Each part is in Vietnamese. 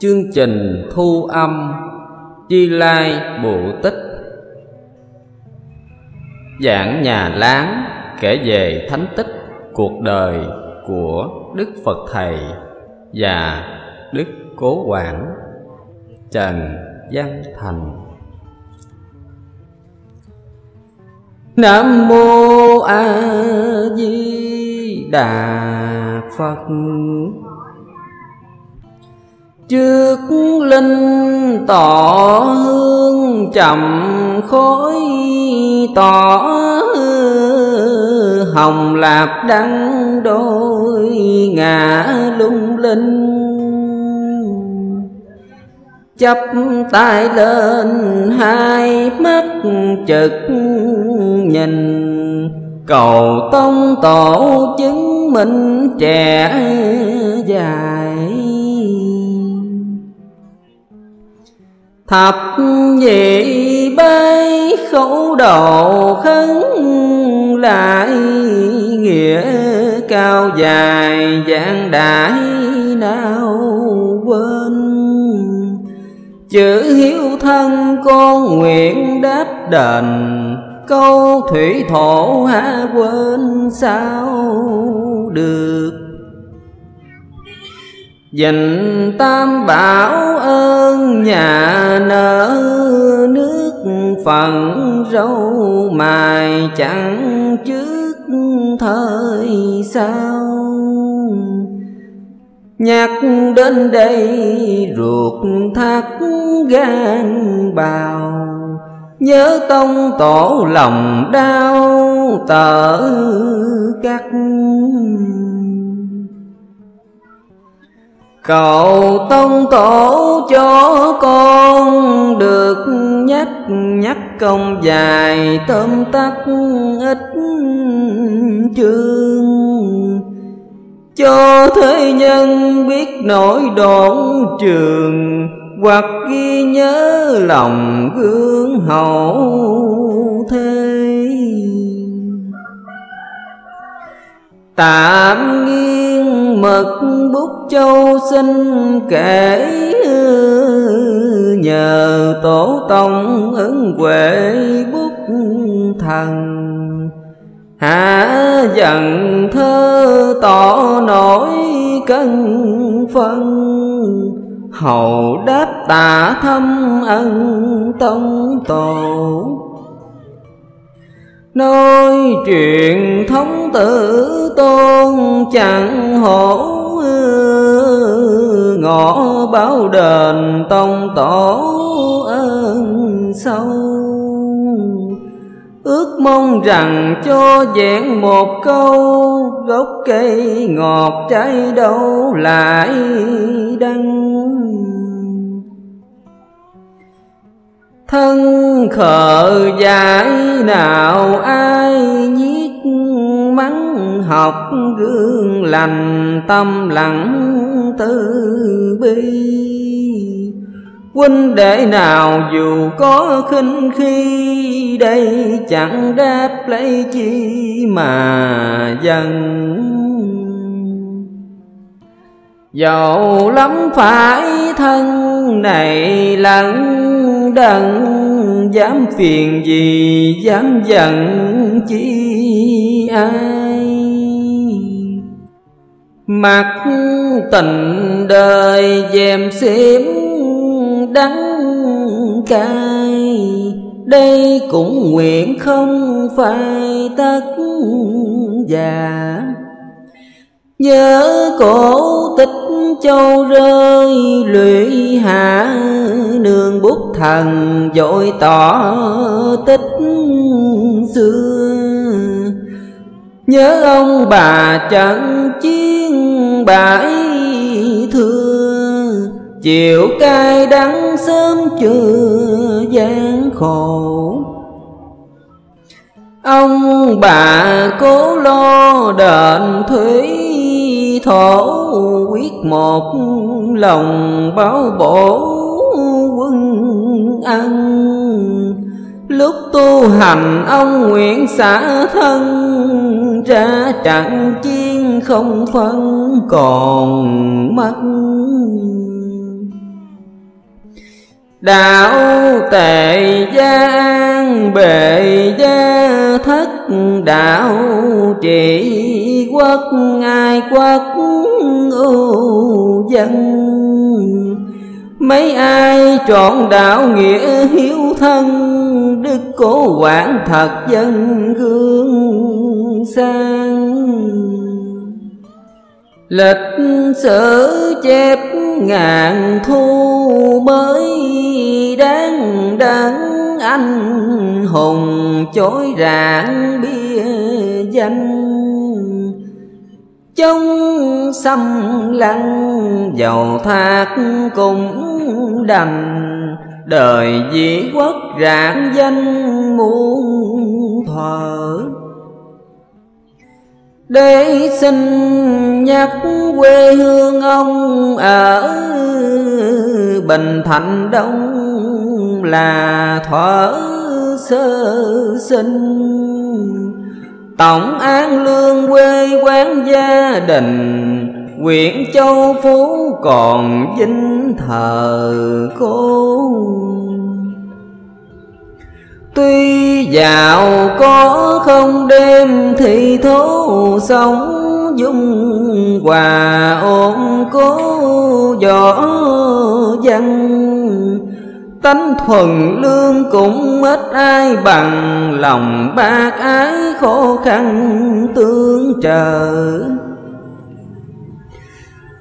Chương trình thu âm Chi Lai Bộ Tích Giảng nhà láng kể về thánh tích cuộc đời của Đức Phật Thầy và Đức Cố quản Trần Văn Thành. Nam Mô A Di Đà Phật. Trước linh tỏ hương chậm khói tỏ Hồng lạp đắng đôi ngã lung linh. Chắp tay lên hai mắt trực nhìn, Cầu tông tổ chứng minh trẻ dài. Thập nhị bay khẩu độ khấn lại Nghĩa cao dài giảng đại nào quên. Chữ hiếu thân con nguyện đáp đền, Câu thủy thổ há quên sao được dành tam bảo ơn nhà nở nước phần râu mài chẳng trước thời sao Nhắc đến đây ruột thắt gan bào, Nhớ tông tổ lòng đau tở cắt Cầu tông tổ cho con được nhắc nhắc công dài tóm tắt ít chương. Cho thế nhân biết nỗi độn trường, Hoặc ghi nhớ lòng gương hậu thế Tạm nghiêng mực bút châu sinh kể Nhờ tổ tông ấn huệ bút thần. Hạ dần thơ tỏ nổi cân phân Hậu đáp tạ thâm ân tông tổ. Nói chuyện thống tử tôn chẳng hổ Ngõ báo đền tông tổ ơn sâu. Ước mong rằng cho vẹn một câu, Gốc cây ngọt trái đâu lại đắng Thân khờ dại nào ai nhiết mắng học gương lành tâm lặng từ bi. Huynh đệ nào dù có khinh khi đây chẳng đáp lấy chi mà dần. Dầu lắm phải thân này lẫn đặng Dám phiền gì, dám giận chi ai? Mặc tình đời dèm xếm đắng cay, Đây cũng nguyện không phải tất già. Nhớ cổ tích châu rơi lụy hạ, Nương bút thần dội tỏ tích xưa. Nhớ ông bà chẳng chiến bãi thưa Chịu cay đắng sớm chưa gian khổ. Ông bà cố lo đền thủy thổ, quyết một lòng báo bổ quân ăn. Lúc tu hành, ông nguyện xả thân, ra trận chiến không phân còn mất. Đạo tề gian, bề gia thất, đạo trị quốc, ngài quốc ưu dân. Mấy ai trọn đạo nghĩa hiếu thân, đức cố quản thật dân gương sang. Lịch sử chép ngàn thu mới, đáng đáng anh hùng chối rạng bia danh chống xâm lăng, dầu thác cũng đành. Đời dĩ quốc rạng danh muôn thờ. Để xin nhắc quê hương ông ở bình thạnh đông là thuở sơ sinh tổng an lương quê quán gia đình huyện châu phú còn vinh thờ cô. Tuy giàu có không đêm thì thố sống dung hòa ổn cố võ văn Tánh thuần lương cũng ít ai bằng Lòng bác ái khó khăn tương trợ.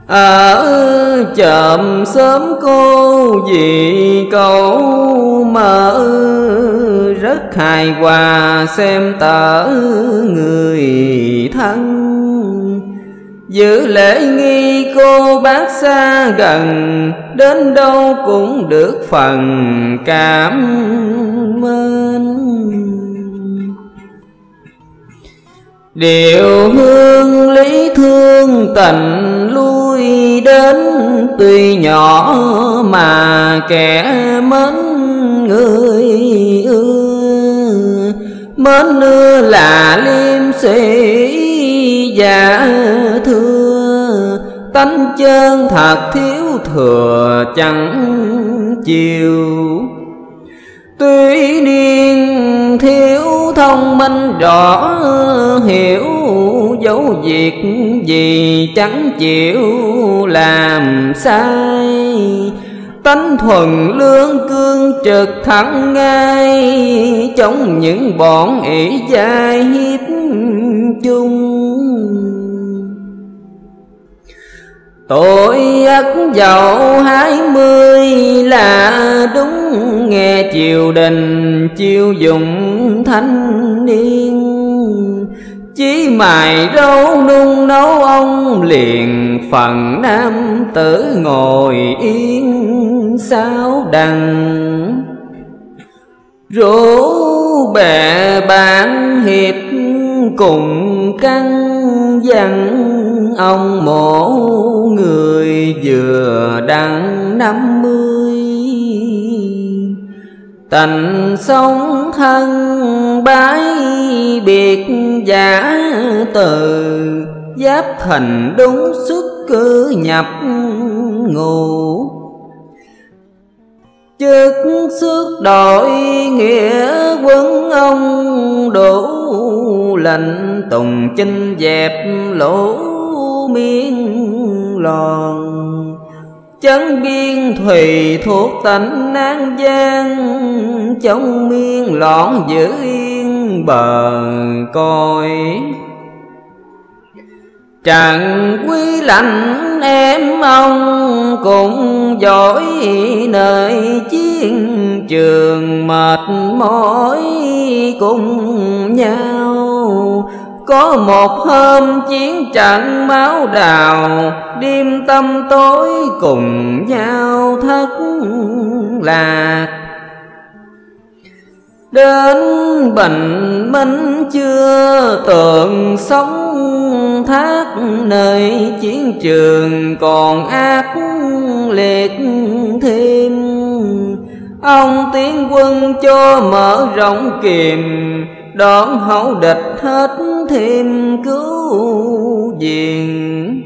Ở chậm sớm cô vì cậu mở rất hài hòa xem tở người thân giữ lễ nghi cô bác xa gần, đến đâu cũng được phần cảm ơn điều hương lý thương tình lui đến, tuy nhỏ mà kẻ mến người ưa. Mến ưa là liêm sĩ giả thưa tánh chân thật thiếu thừa chẳng chiều. Tuy niên thiếu thông minh rõ, hiểu dấu việc gì chẳng chịu làm sai. Tánh thuần lương cương trực thẳng ngay, chống những bọn ỷ giai hiếp chung. Tội ất dậu hai mươi là đúng, Nghe triều đình chiêu dụng thanh niên. Chí mài râu nung nấu ông liền Phần nam tử ngồi yên sao đằng. Rủ bè bạn hiệp cùng căn dặn ông mổ người vừa đặng năm mươi. Tình sống thân bái biệt giả từ, Giáp thành đúng xuất cư nhập ngủ Chức sức đổi nghĩa quân ông đủ, lệnh tùng chinh dẹp lỗ miên lòn Chấn biên thùy thuộc tỉnh An Giang Chống miên loạn giữ yên bờ coi Trần quý lạnh em ông cũng giỏi, nơi chiến trường mệt mỏi cùng nhau có một hôm chiến trận máu đào, Đêm tâm tối cùng nhau thất lạc. Đến bình minh chưa tượng sống, thác Nơi chiến trường còn ác liệt thêm. Ông tiến quân cho mở rộng kiềm Đón hậu địch hết thêm cứu diện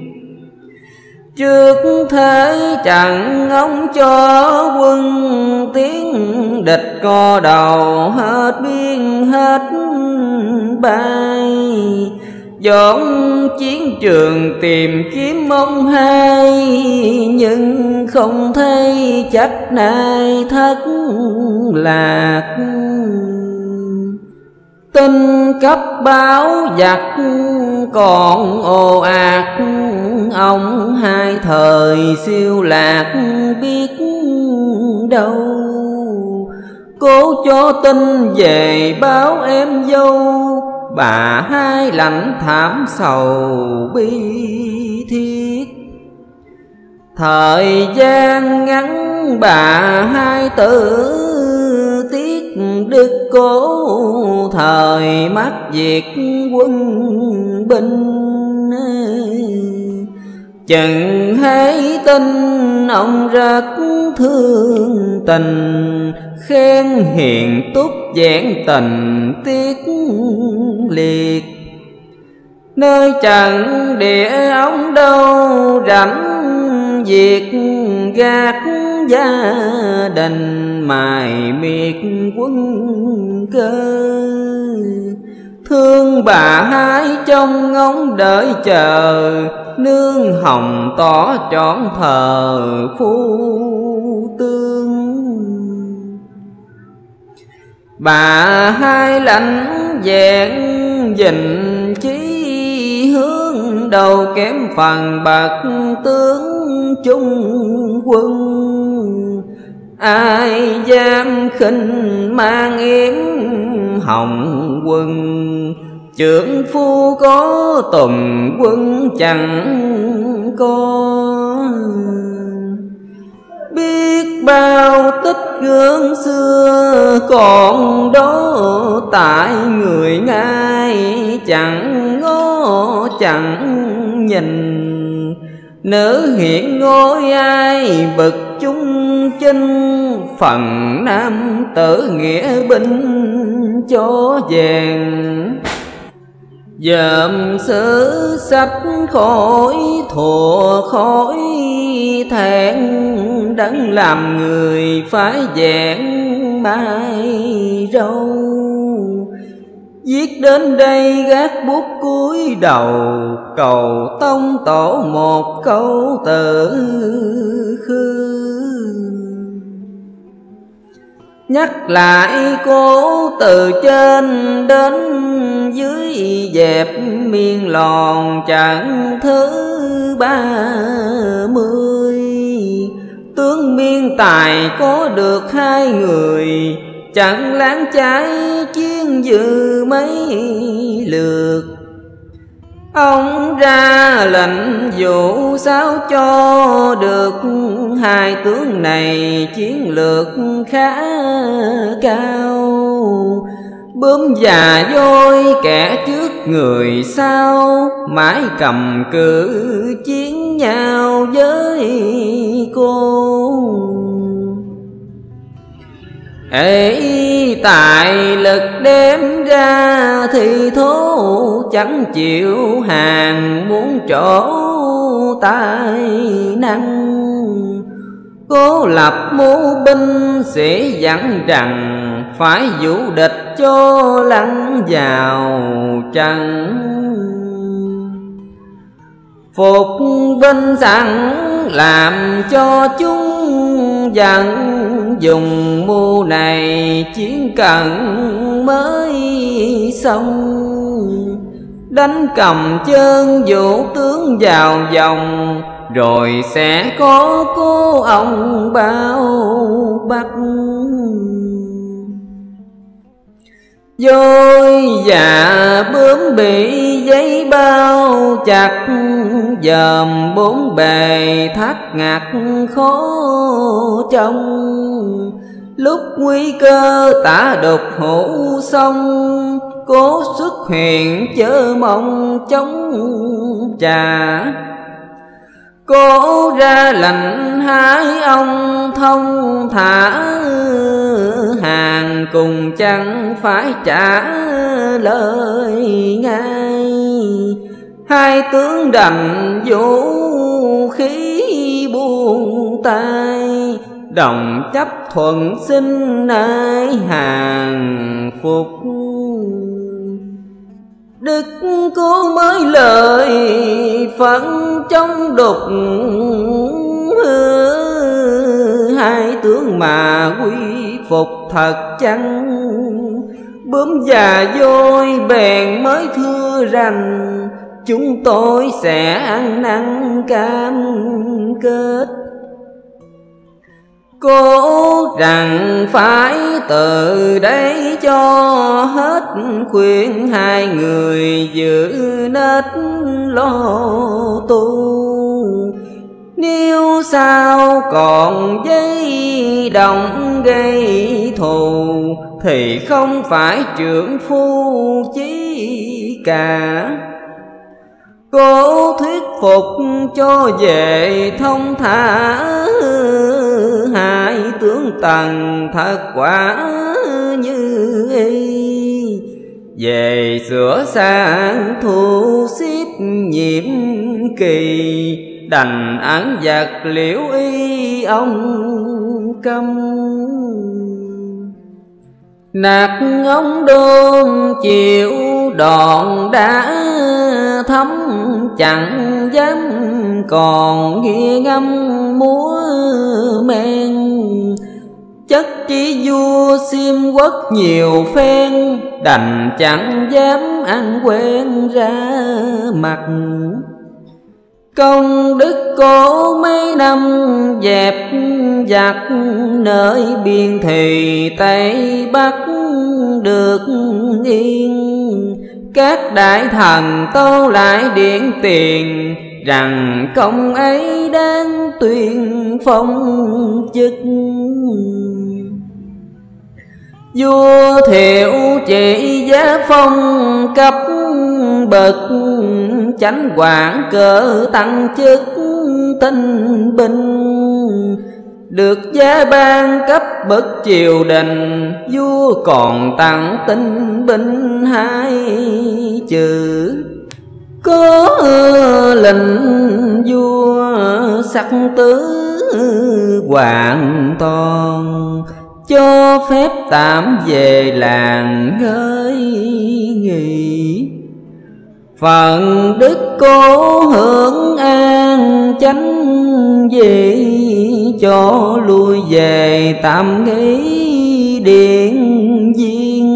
Trước thế chẳng ông cho quân tiến địch co đầu hết biên hết bay. Dọn chiến trường tìm kiếm ông hai, nhưng không thấy chắc nay thất lạc tin cấp báo giặc còn ồ ạt. Ông hai thời siêu lạc biết đâu. Cố cho tin về báo em dâu, bà hai lạnh thảm sầu bi thiết. Thời gian ngắn bà hai tử đức cố thời mắt diệt quân binh. Chẳng hay tin ông rất thương tình, Khen hiền túc giảng tình tiết liệt. Nơi chẳng địa ông đâu rảnh việc gạt gia đình, mài miệt quân cơ. Thương bà hai trong ngóng đợi chờ, Nương hồng tỏ trọn thờ phu tương. Bà hai lạnh vẹn dình chí hướng đầu kém phần bậc tướng trung quân ai dám khinh mang yếm hồng quân? Trưởng phu có tùng quân chẳng có. Biết bao tích gương xưa còn đó, tại người ngay chẳng ngó chẳng nhìn. Nữ hiện ngôi ai bực chung chinh, Phần nam tử nghĩa binh cho vàng. Dầm sử sách khỏi, thùa khỏi, thẹn Đấng làm người phải dạng mai râu. Viết đến đây gác bút cuối đầu, Cầu tông tổ một câu tự khư Nhắc lại cố từ trên đến dưới, dẹp miên lòn chẳng thứ ba mươi. Tướng miên tài có được hai người Chẳng láng trái chiến dư mấy lượt. Ông ra lệnh dụ sao cho được Hai tướng này chiến lược khá cao. Bướm già vôi kẻ trước người sau, Mãi cầm cự chiến nhau với cô ấy tài lực đem ra thì thố, chẳng chịu hàng muốn chỗ tài năng. Cố lập mưu binh sẽ dặn rằng phải vũ địch cho lắng vào trần. Phục binh sẵn làm cho chúng giận dùng mưu này, chiến cận mới xong. Đánh cầm chân vũ tướng vào vòng, rồi sẽ có cô ông bao bắt Dôi và bướm bị giấy bao chặt Dòm bốn bề thắt ngặt khó trông. Lúc nguy cơ tả đột hổ sông Cố xuất hiện chớ mong chống trà. Cố ra lệnh hai ông thông thả, Hàng cùng chẳng phải trả lời ngay hai tướng đành vũ khí buông tay, đồng chấp thuận sinh nơi hàng phục. Đức cố mới lời phận trong đục hai tướng mà quy phục thật chăng? Bướm già vôi bèn mới thưa rằng chúng tôi sẽ ăn năn cam kết. Cố rằng phải từ đây cho hết khuyên hai người giữ nết lo tu. Nếu sao còn dây động gây thù, thì không phải trưởng phu chí cả. Cố thuyết phục cho về thông thả. Hai tướng tần thật quả như y Về sửa sang thu xếp nhiệm kỳ, Đành án giặc liễu y ông câm. Nạt ngóng đôn chịu đòn đã thấm, chẳng dám còn nghe ngâm múa men. Chất chỉ vua xiêm quốc nhiều phen, đành chẳng dám ăn quen ra mặt. Công đức cổ mấy năm, dẹp giặc Nơi biên thì Tây Bắc được yên. Các đại thần tâu lại điện tiền, Rằng công ấy đang tuyên phong chức. Vua thiệu chỉ giá phong cấp bậc chánh quản cỡ tăng chức tinh binh. Được giá ban cấp bậc triều đình, vua còn tặng tinh binh hai chữ. Có lệnh vua sắc tứ hoàn toàn, cho phép tạm về làng ngơi nghỉ phận đức cố hưởng an chánh gì cho lui về tạm nghỉ điện viên.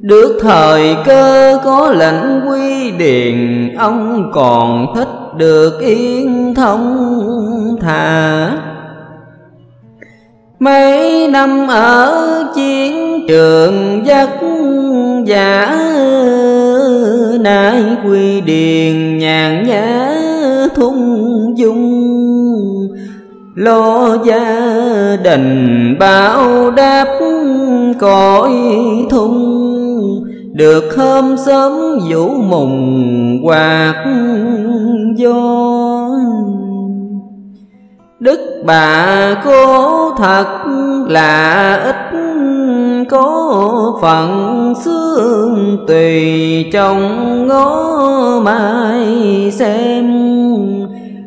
Được thời cơ có lệnh quy điền, ông còn thích được yên thông thả mấy năm ở chiến trường vất giả nay quy điền nhàn nhã thung dung. Lo gia đình bao đáp cõi thung. Được hôm sớm vũ mùng quạt gió. Đức bà cố thật là ít có phận xương tùy trong ngó mai xem.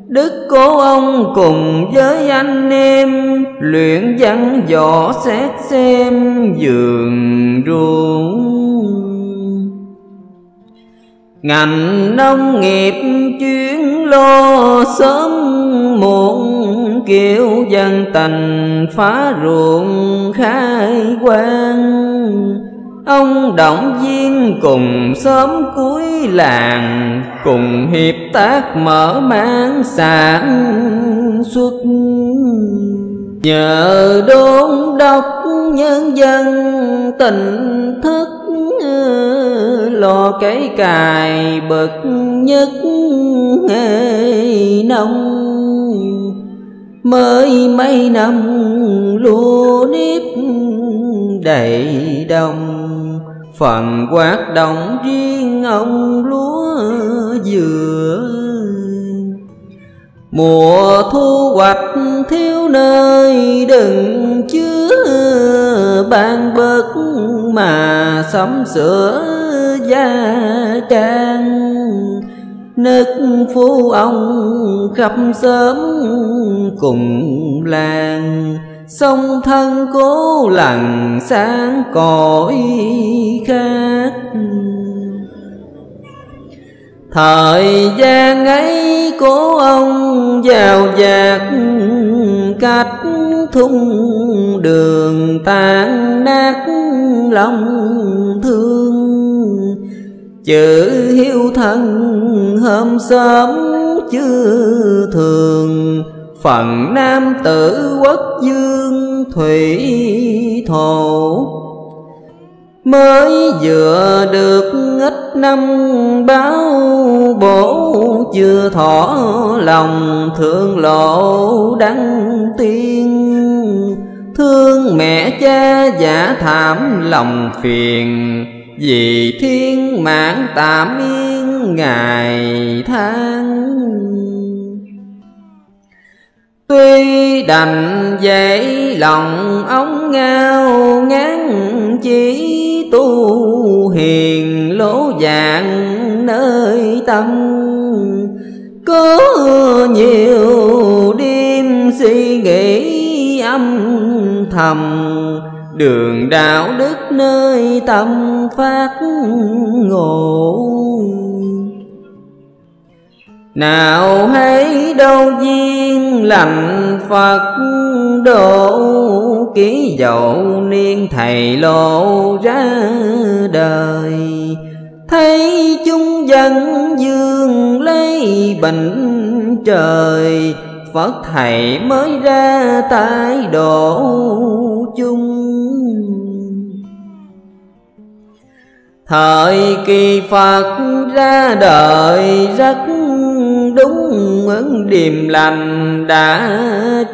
Đức cố ông cùng với anh em Luyện văn võ xét xem giường ruộng. Ngành nông nghiệp chuyến lo sớm muộn, Kiểu dân tình phá ruộng khai quang. Ông động viên cùng sớm cuối làng, Cùng hiệp tác mở mang sản xuất. Nhờ đôn đốc nhân dân tình thức, lo cái cài bậc nhất nghề nông mới mấy năm lúa nếp đầy đồng, phần quát đồng riêng ông lúa dừa. Mùa thu hoạch thiếu nơi đừng chứa, ban bớt mà sắm sửa gia trang. Nức phú ông khắp sớm cùng làng. Sông thân cố lặng sáng cõi khác. Thời gian ấy cố ông vào dạc cách thung đường tan nát lòng chữ hiếu thân hôm sớm chưa thường. Phần nam tử quốc dương thủy thổ, mới vừa được ít năm báo bổ, chưa thỏ lòng thương lộ đăng tiên. Thương mẹ cha giả thảm lòng phiền vì thiên mạng tạm yên ngày tháng. Tuy đành dễ lòng ống ngao, ngán chỉ tu hiền lỗ dạng nơi tâm. Có nhiều đêm suy nghĩ âm thầm Đường đạo đức nơi tâm phát ngộ. Nào hãy đâu duyên lành Phật độ, ký dậu niên thầy lộ ra đời. Thấy chúng dân dương lấy bệnh trời, Phật thầy mới ra tái độ chung. Thời kỳ Phật ra đời rất đúng ứng điềm lành đã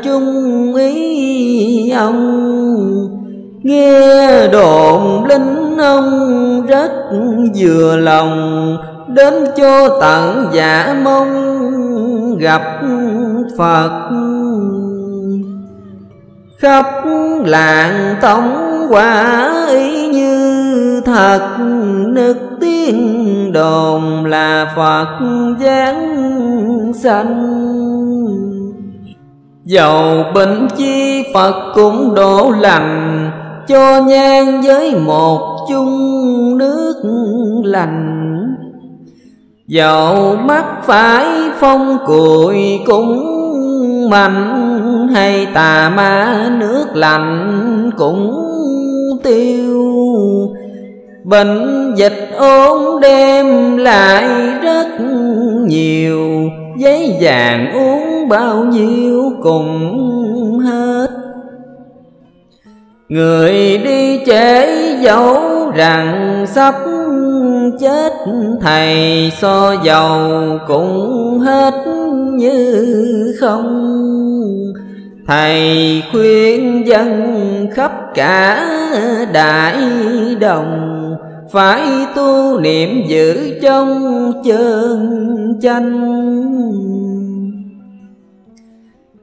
chung ý ông. Nghe đồn linh ông rất vừa lòng, Đến cho tận giả mong gặp Phật. Khắp làng tống quả ý như thật. Nức tiếng đồn là Phật giáng sanh. Dầu bệnh chi Phật cũng đổ lành, Cho nhang với một chung nước lành. Dầu mắt phải phong cùi cũng mạnh, Hay tà ma nước lạnh cũng tiêu. Bệnh dịch ốm đêm lại rất nhiều, Giấy vàng uống bao nhiêu cùng hết. Người đi trễ dẫu rằng sắp chết, Thầy so dầu cũng hết như không. Thầy khuyên dân khắp cả đại đồng. Phải tu niệm giữ trong chân chanh.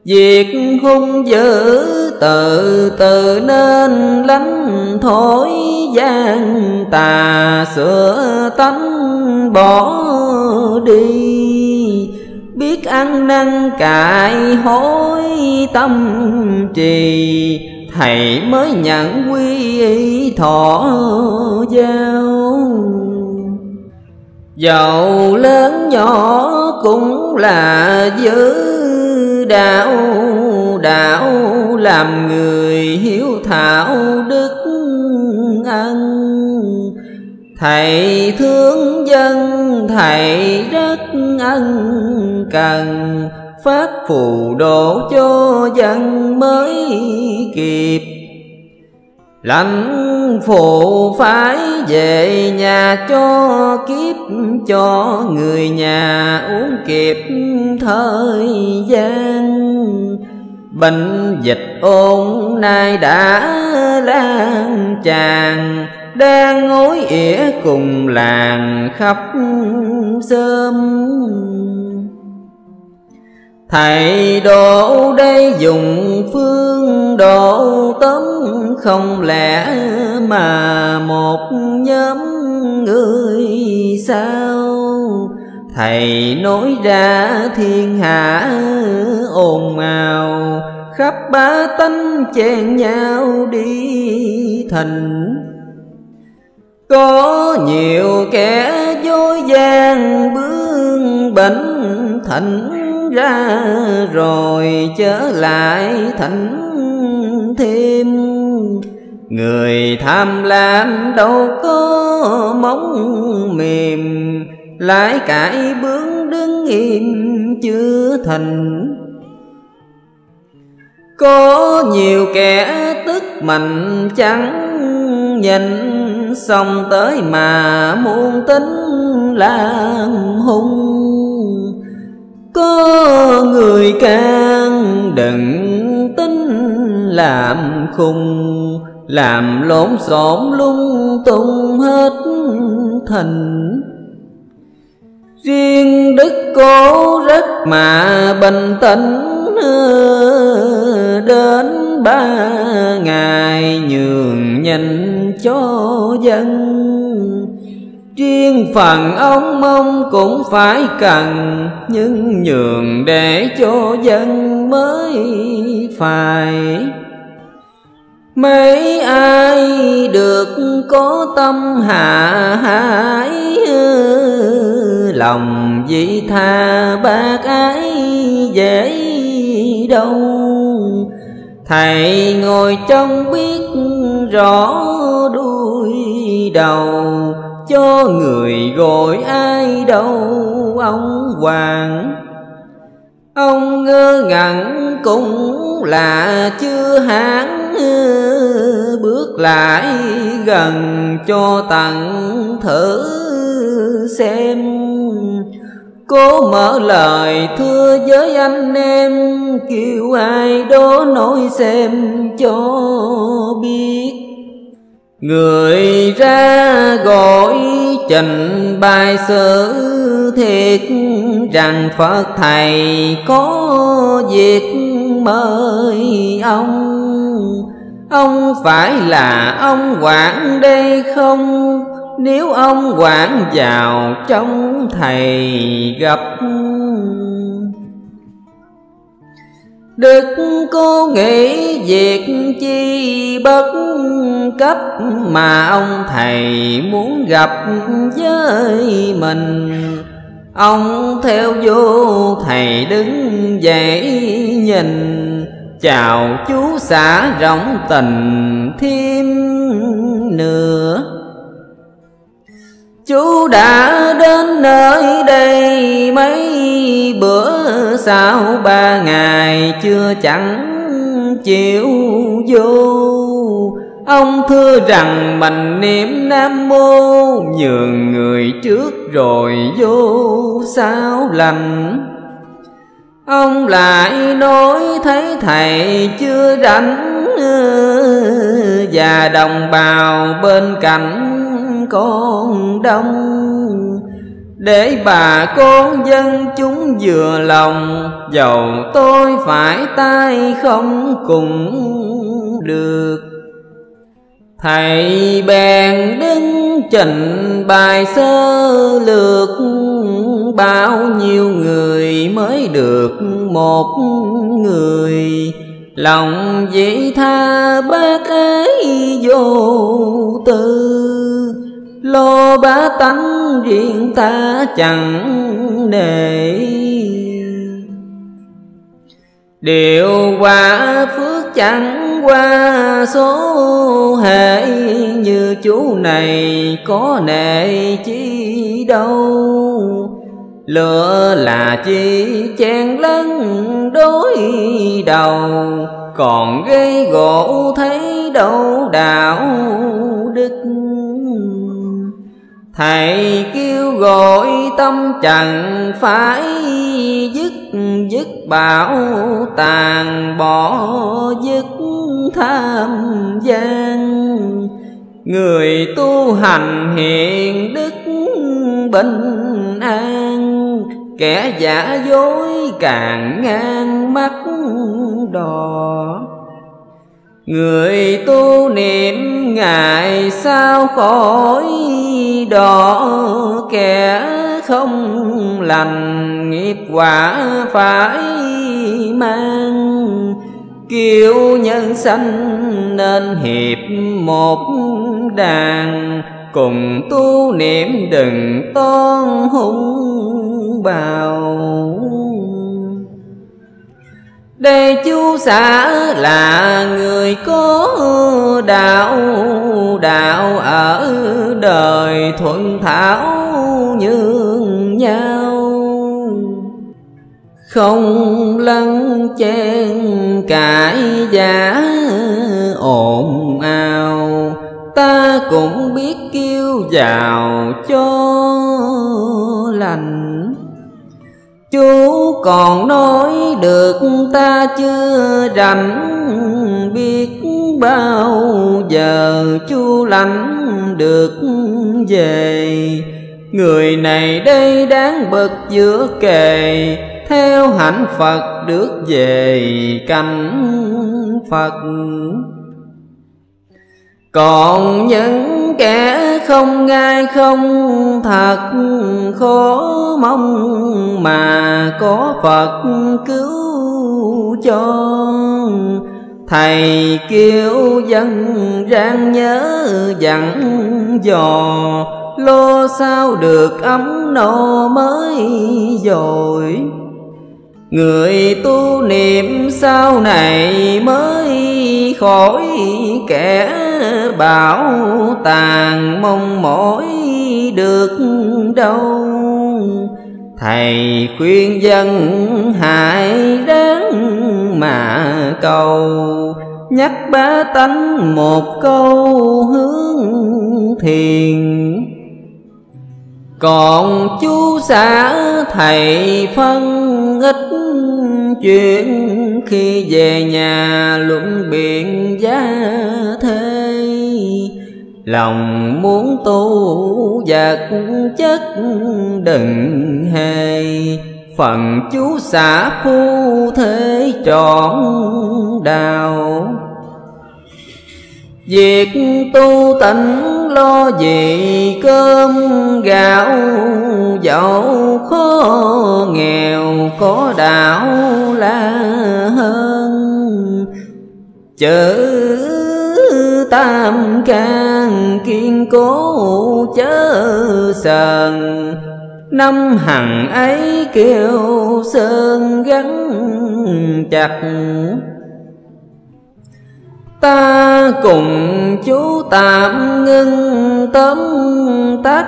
Việc hung dữ từ từ nên lánh thổi gian, tà sửa tánh bỏ đi. Biết ăn năn cải hối tâm trì thầy mới nhận quy y thọ giao. Giàu lớn nhỏ cũng là giữ đạo đạo làm người hiếu thảo đức ân. Thầy thương dân, thầy rất ân cần Phát phù độ cho dân mới kịp. Lãnh phụ phải về nhà cho kiếp, Cho người nhà uống kịp thời gian. Bệnh dịch ôn nay đã lan tràn, đang ngối ỉa cùng làng khắp sớm Thầy đổ đây dùng phương độ tấm không lẽ mà một nhóm người sao? Thầy nói ra thiên hạ ồn ào, khắp ba tánh chen nhau đi thành. Có nhiều kẻ dối gian bướng bệnh thành ra rồi trở lại thành thêm. Người tham lam đâu có móng mềm lại cãi bướng đứng im chưa thành. Có nhiều kẻ tức mạnh chẳng nhìn xong tới mà muôn tính làm hung có người can đừng tính làm khùng, làm lộn xộn lung tung hết thành riêng đức cố rất mà bình tĩnh, đến ba ngày nhường nhanh cho dân riêng phần ông mong cũng phải cần, nhưng nhường để cho dân mới phải mấy ai được có tâm hạ hãi lòng vị tha bác ái dễ đâu. Thầy ngồi trong biết rõ đuôi đầu cho người gọi ai đâu, ông hoàng. Ông ngơ ngẩn cũng là chưa hãn bước lại gần cho tặng thử xem. Cố mở lời, thưa với anh em, Kêu ai đó nói xem cho biết. Người ra gọi trình bài sử thiệt Rằng Phật Thầy có việc mời ông. Ông phải là ông quản đây không? Nếu ông quản vào trong thầy gặp Đức cô nghĩ việc chi bất cấp Mà ông thầy muốn gặp với mình. Ông theo vô thầy đứng dậy nhìn. Chào chú xã rộng tình thêm nữa Chú đã đến nơi đây mấy bữa sau, ba ngày chưa chẳng chịu vô. Ông thưa rằng mình niệm Nam Mô, Nhường người trước rồi vô sao lành. Ông lại nói, thấy thầy chưa rảnh, Và đồng bào bên cạnh con đông. Để bà con dân chúng vừa lòng, Dầu tôi phải tay không cùng được. Thầy bèn đứng trình bài sơ lược, Bao nhiêu người mới được một người. Lòng dĩ tha bác ấy vô tư lô bá tánh riêng ta chẳng nề. Điều quả phước chẳng qua số hệ, Như chú này có nệ chi đâu. Lửa là chi chen lấn đối đầu, Còn gây gỗ thấy đâu đạo đức. Thầy kêu gọi tâm chẳng phải dứt dứt bảo tàn bỏ dứt tham gian. Người tu hành hiện đức bình an, Kẻ giả dối càng ngang mắt đò. Người tu niệm ngài sao khỏi đỏ kẻ không lành, nghiệp quả phải mang. Kiều nhân sanh nên hiệp một đàn, cùng tu niệm đừng toan hung bào đây chú xã là người có đạo đạo ở đời thuận thảo nhường nhau. Không lân chen cãi giả ồn ào, ta cũng biết kêu vào cho lành chú còn nói được ta chưa rành, biết bao giờ chú lãnh được về. Người này đây đáng bực giữa kề, theo hạnh phật được về cảnh phật còn những kẻ không ngai không thật khó mong mà có phật cứu cho. Thầy kêu dân rang nhớ dặn dò lo sao được ấm no mới rồi. Người tu niệm sau này mới khỏi kẻ bảo tàng mong mỏi được đâu. Thầy khuyên dân hại đáng mà cầu, Nhắc bá tánh một câu hướng thiền. Còn chú xã thầy phân ít chuyện khi về nhà luận biện giá thế lòng muốn tu vật chất đừng hề, phần chú xã phu thế trọn đào Việc tu tịnh lo gì cơm gạo, Dẫu khó nghèo có đạo là hơn. Chữ tam can kiên cố chớ sờn, Năm hằng ấy kêu sơn gắn chặt. Ta cùng chú tạm ngưng tóm tắt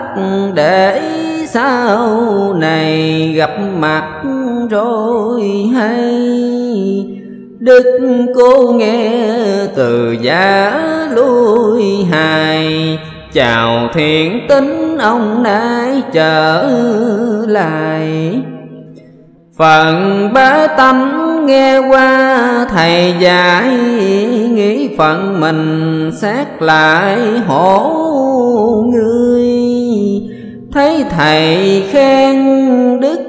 để sau này gặp mặt rồi hay. Đức cô nghe từ giá lui hài, Chào thiện tính ông nay trở lại. Phận bá tâm nghe qua, thầy dạy nghĩ phận mình xét lại hổ người thấy thầy khen đức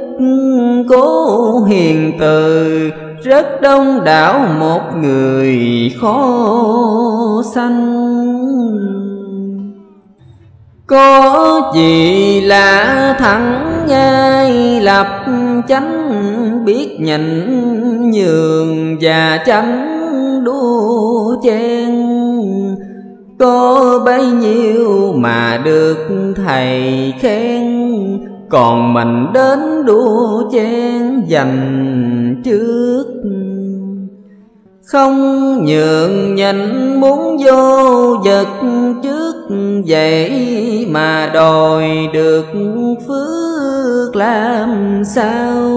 cố hiền từ, rất đông đảo một người khó sanh. Có gì là thẳng ngay lập chánh biết nhịn, nhường và tránh đua chen. Có bấy nhiêu mà được thầy khen, còn mình đến đua chen dành trước. Không nhường nhịn muốn vô vật trước, vậy mà đòi được phước làm sao?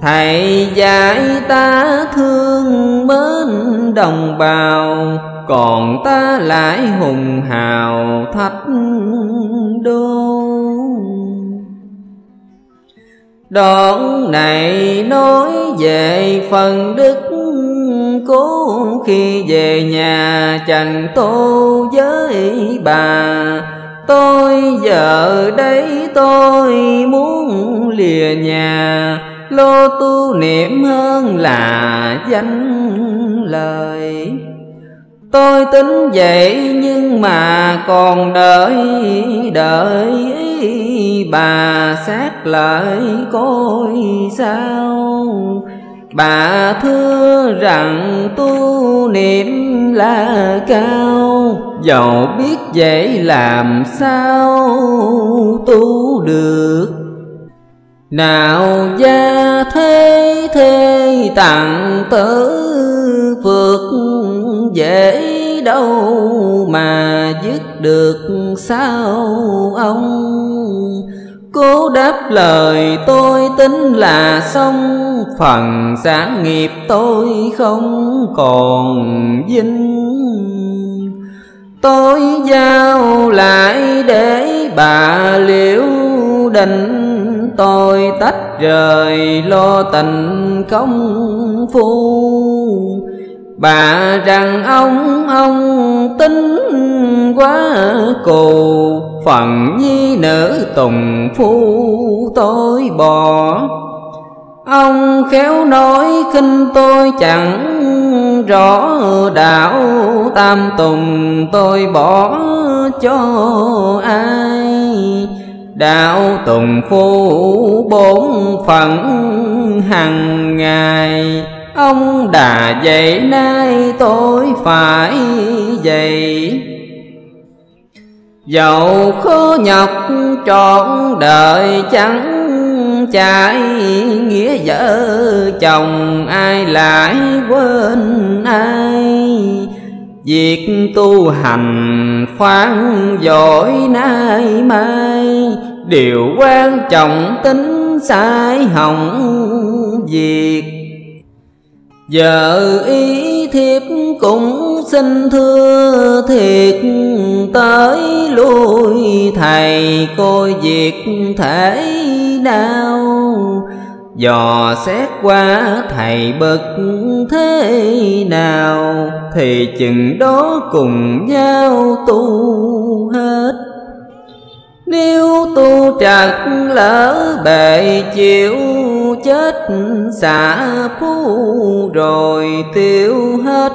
Thầy dạy ta thương mến đồng bào, còn ta lại hùng hào thách đô. Đoạn này nói về phần đức cố khi về nhà chẳng tô với bà tôi giờ đây tôi muốn lìa nhà. Lô tu niệm hơn là danh lời. Tôi tính vậy nhưng mà còn đợi đợi bà xét lại coi sao. Bà thưa rằng tu niệm là cao dẫu biết dễ làm sao tu được. Nào gia thế thế tặng tử vượt dễ đâu mà dứt được sao ông? Cố đáp lời tôi tính là xong, Phần sáng nghiệp tôi không còn dinh Tôi giao lại để bà liễu định Tôi tách rời lo tình công phu. Bà rằng ông ông tính quá cù. Phần nhi nữ tùng phu tôi bỏ. Ông khéo nói khinh tôi chẳng rõ đạo tam tùng, tôi bỏ cho ai? Đạo tùng phu bốn phận hằng ngày, ông đã dạy nay tôi phải dạy dầu khó nhọc trọn đời chẳng chạy nghĩa vợ chồng, ai lại quên ai? Việc tu hành khoan giỏi nay mai, Điều quan trọng tính sai hỏng việc. Vợ ý thiếp cũng xin thưa thiệt Tới lui thầy coi việc thể nào. Dò xét qua thầy bậc thế nào Thì chừng đó cùng nhau tu hết. Nếu tu trật lỡ bề chịu chết, xả phú Rồi tiêu hết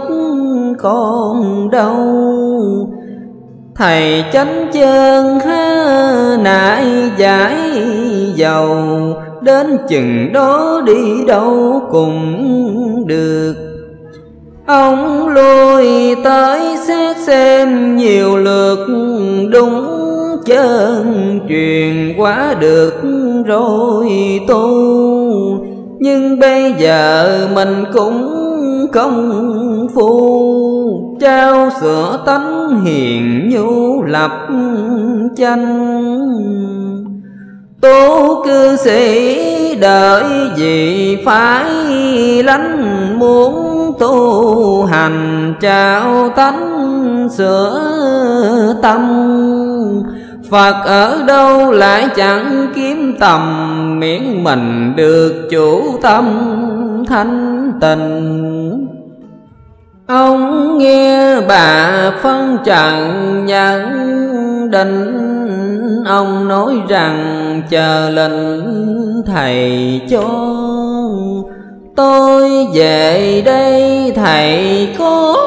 còn đâu Thầy chánh chân ha nại giải dầu, Đến chừng đó đi đâu cũng được. Ông lui tới xét xem nhiều lượt, đúng chân truyền quá được rồi tu. Nhưng bây giờ mình cũng công phu. Trao sửa tánh hiền nhu lập chanh. Tố cư sĩ đợi gì phải lánh muốn tu hành, trao tánh sửa tâm. Phật ở đâu lại chẳng kiếm tầm, Miễn mình được chủ tâm thanh tình Ông nghe bà phân trần nhận định, Ông nói rằng chờ lệnh thầy cho. Tôi về đây thầy có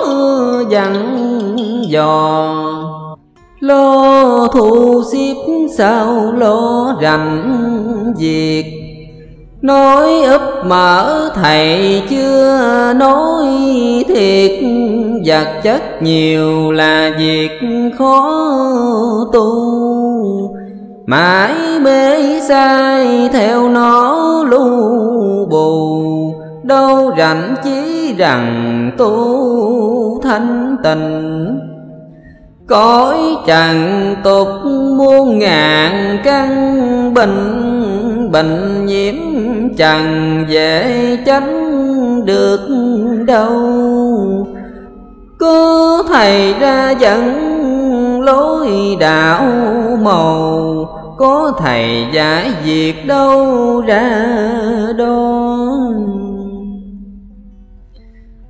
dặn dò. Lo thu xếp sao lo rành việc Nói ấp mở thầy chưa nói thiệt. Vật chất nhiều là việc khó tu. Mãi mê sai theo nó lu bù. Đâu rảnh chỉ rằng tu thanh tình Cõi trần tục muôn ngàn căn bệnh Bệnh nhiễm chẳng dễ tránh được đâu. Có thầy ra dẫn lối đạo màu, Có thầy giải việc đâu ra đó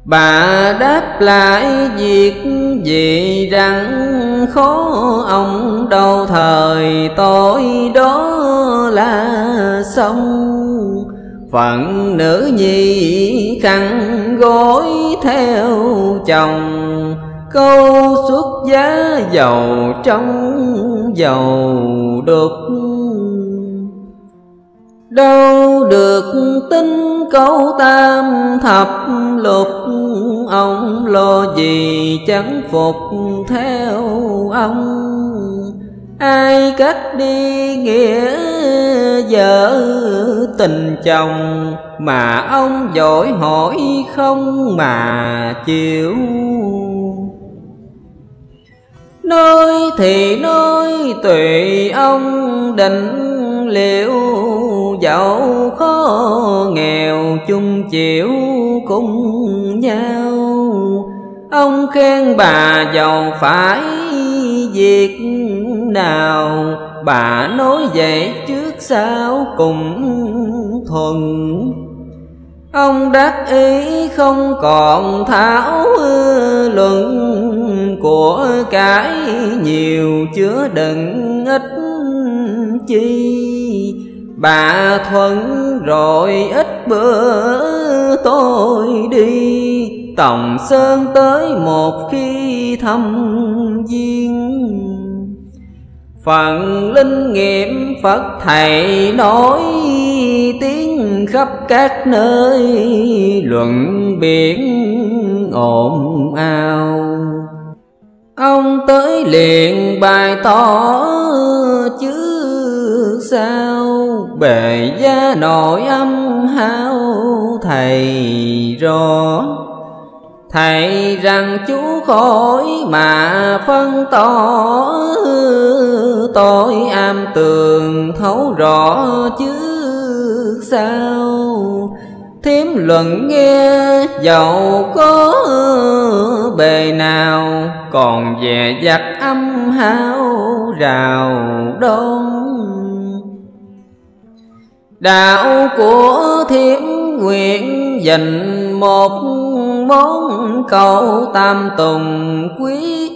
Bà đáp lại việc gì rằng khó ông đâu, thời tôi đó là xong. Phận nữ nhi khăn gối theo chồng, Câu xuất giá giàu trong giàu đục Đâu được tin câu tam thập lục, Ông lo gì chẳng phục theo ông? Ai cách đi nghĩa vợ tình chồng Mà ông dội hỏi không mà chịu? Nói thì nói tùy ông định liệu Dẫu khó nghèo, chung chịu cùng nhau. Ông khen bà giàu phải việc nào, Bà nói vậy trước sau cùng thuần. Ông đắc ý không còn thảo luận Của cái nhiều, chứa đựng ít chi. Bà thuận rồi ít bữa tôi đi. Tòng Sơn tới một khi thăm viên Phần linh nghiệm Phật Thầy nói tiếng khắp các nơi, Luận biển ồn ào. Ông tới liền bài tỏ chứ sao? Bề gia nội âm hao thầy rõ. Thầy rằng chú khỏi mà phân tỏ Tôi am tường thấu rõ chứ sao Thiếm luận nghe, giàu có bề nào, Còn về giặc âm hao rào đông Đạo của thiểm nguyện dành một món cầu tam tùng quyết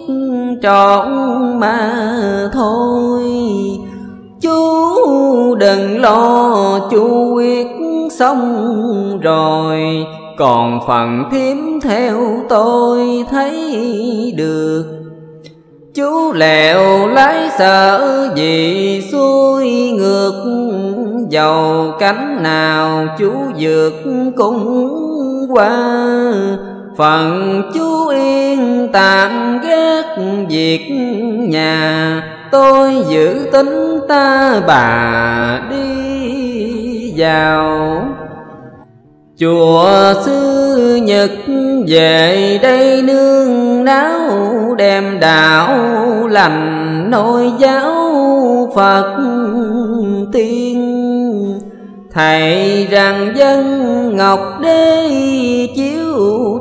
trọn mà thôi. Chú đừng lo, chú quyết xong rồi, còn phần thím theo tôi thấy được chú lèo lái sợ gì xuôi ngược dầu cánh nào chú vượt cũng qua. Phần chú yên tạm ghét việc nhà, tôi giữ tính ta bà đi vào chùa sư nhật về đây nương náo đem đạo lành nôi giáo phật tiên. Thầy rằng dân ngọc đế chiếu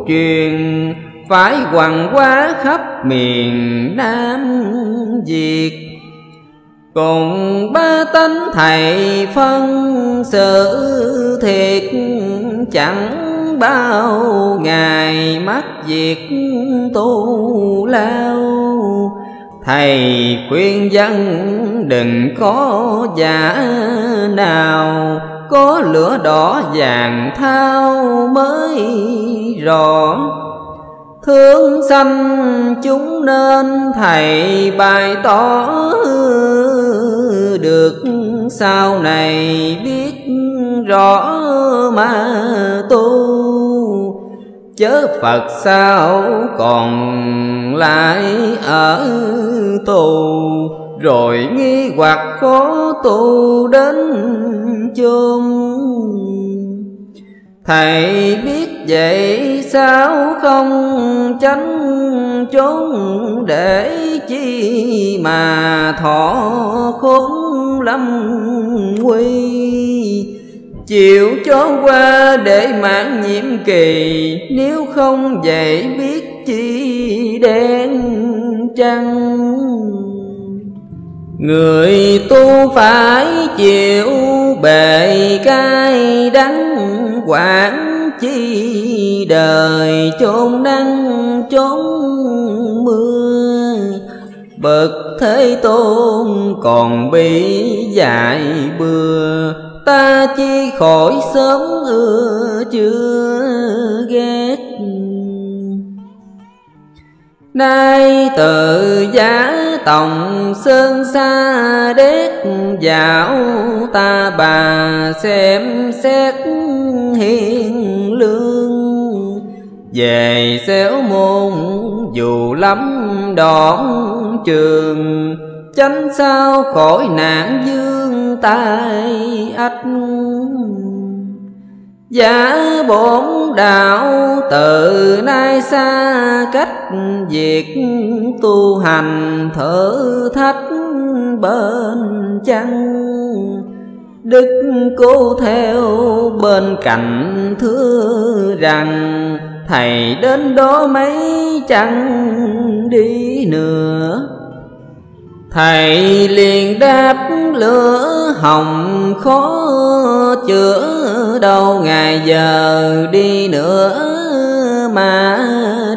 truyền, phải hoàng quá khắp miền nam việt cùng ba tánh thầy phân sự thiệt, chẳng bao ngày mắt việc tu lao. Thầy khuyên dân đừng có giả nào, có lửa đỏ vàng thao mới rõ thương sanh chúng nên thầy bày tỏ được sau này biết rõ mà tu. Chớ Phật sao còn lại ở tù? Rồi nghi hoặc khó tu đến chôn thầy biết vậy sao không tránh trốn để chi mà thọ khốn lâm quy chịu cho qua để mãn nhiệm kỳ, nếu không vậy biết chi đen trăng Người tu phải chịu bề cay đắng, quản chi đời chốn nắng, chốn mưa. Bậc thế tôn còn bị dạy bừa, ta chi khỏi sớm ưa chưa ghét. Nay tự giá tổng sơn xa đét, dạo ta bà xem xét hiền lương. Về xéo môn dù lắm đoạn trường tránh sao khỏi nạn dương tai ách. Giả bổn đạo từ nay xa cách Việc tu hành thử thách bên chăng? Đức cô theo bên cạnh thưa rằng, Thầy đến đó mấy chẳng đi nữa? Thầy liền đáp, lửa hồng khó chữa, đâu ngày giờ đi nữa mà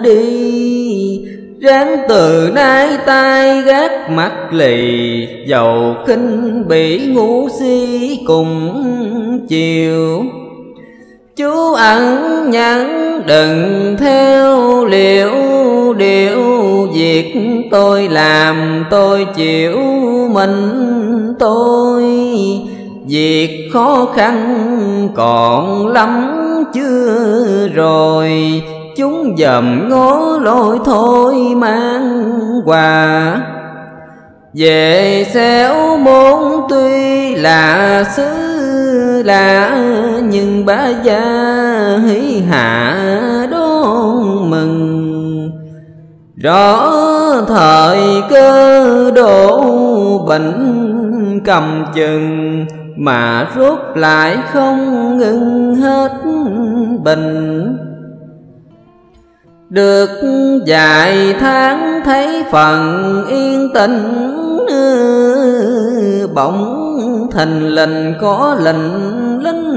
đi. Ráng từ nay tay gác mắt lì, Dầu khinh bị ngủ si cùng chiều. Chú ẩn nhẫn đừng theo liệu điệu, Việc tôi làm tôi chịu mình tôi. Việc khó khăn còn lắm chưa rồi. Chúng dầm ngó lôi thôi mang quà. Về xéo môn tuy là xứ lạ, Nhưng bá gia hỷ hạ đón mừng. Rõ thời cơ độ bệnh cầm chừng mà rút lại không ngừng hết bình. Được vài tháng thấy phần yên tĩnh Bỗng thình lình có lệnh lính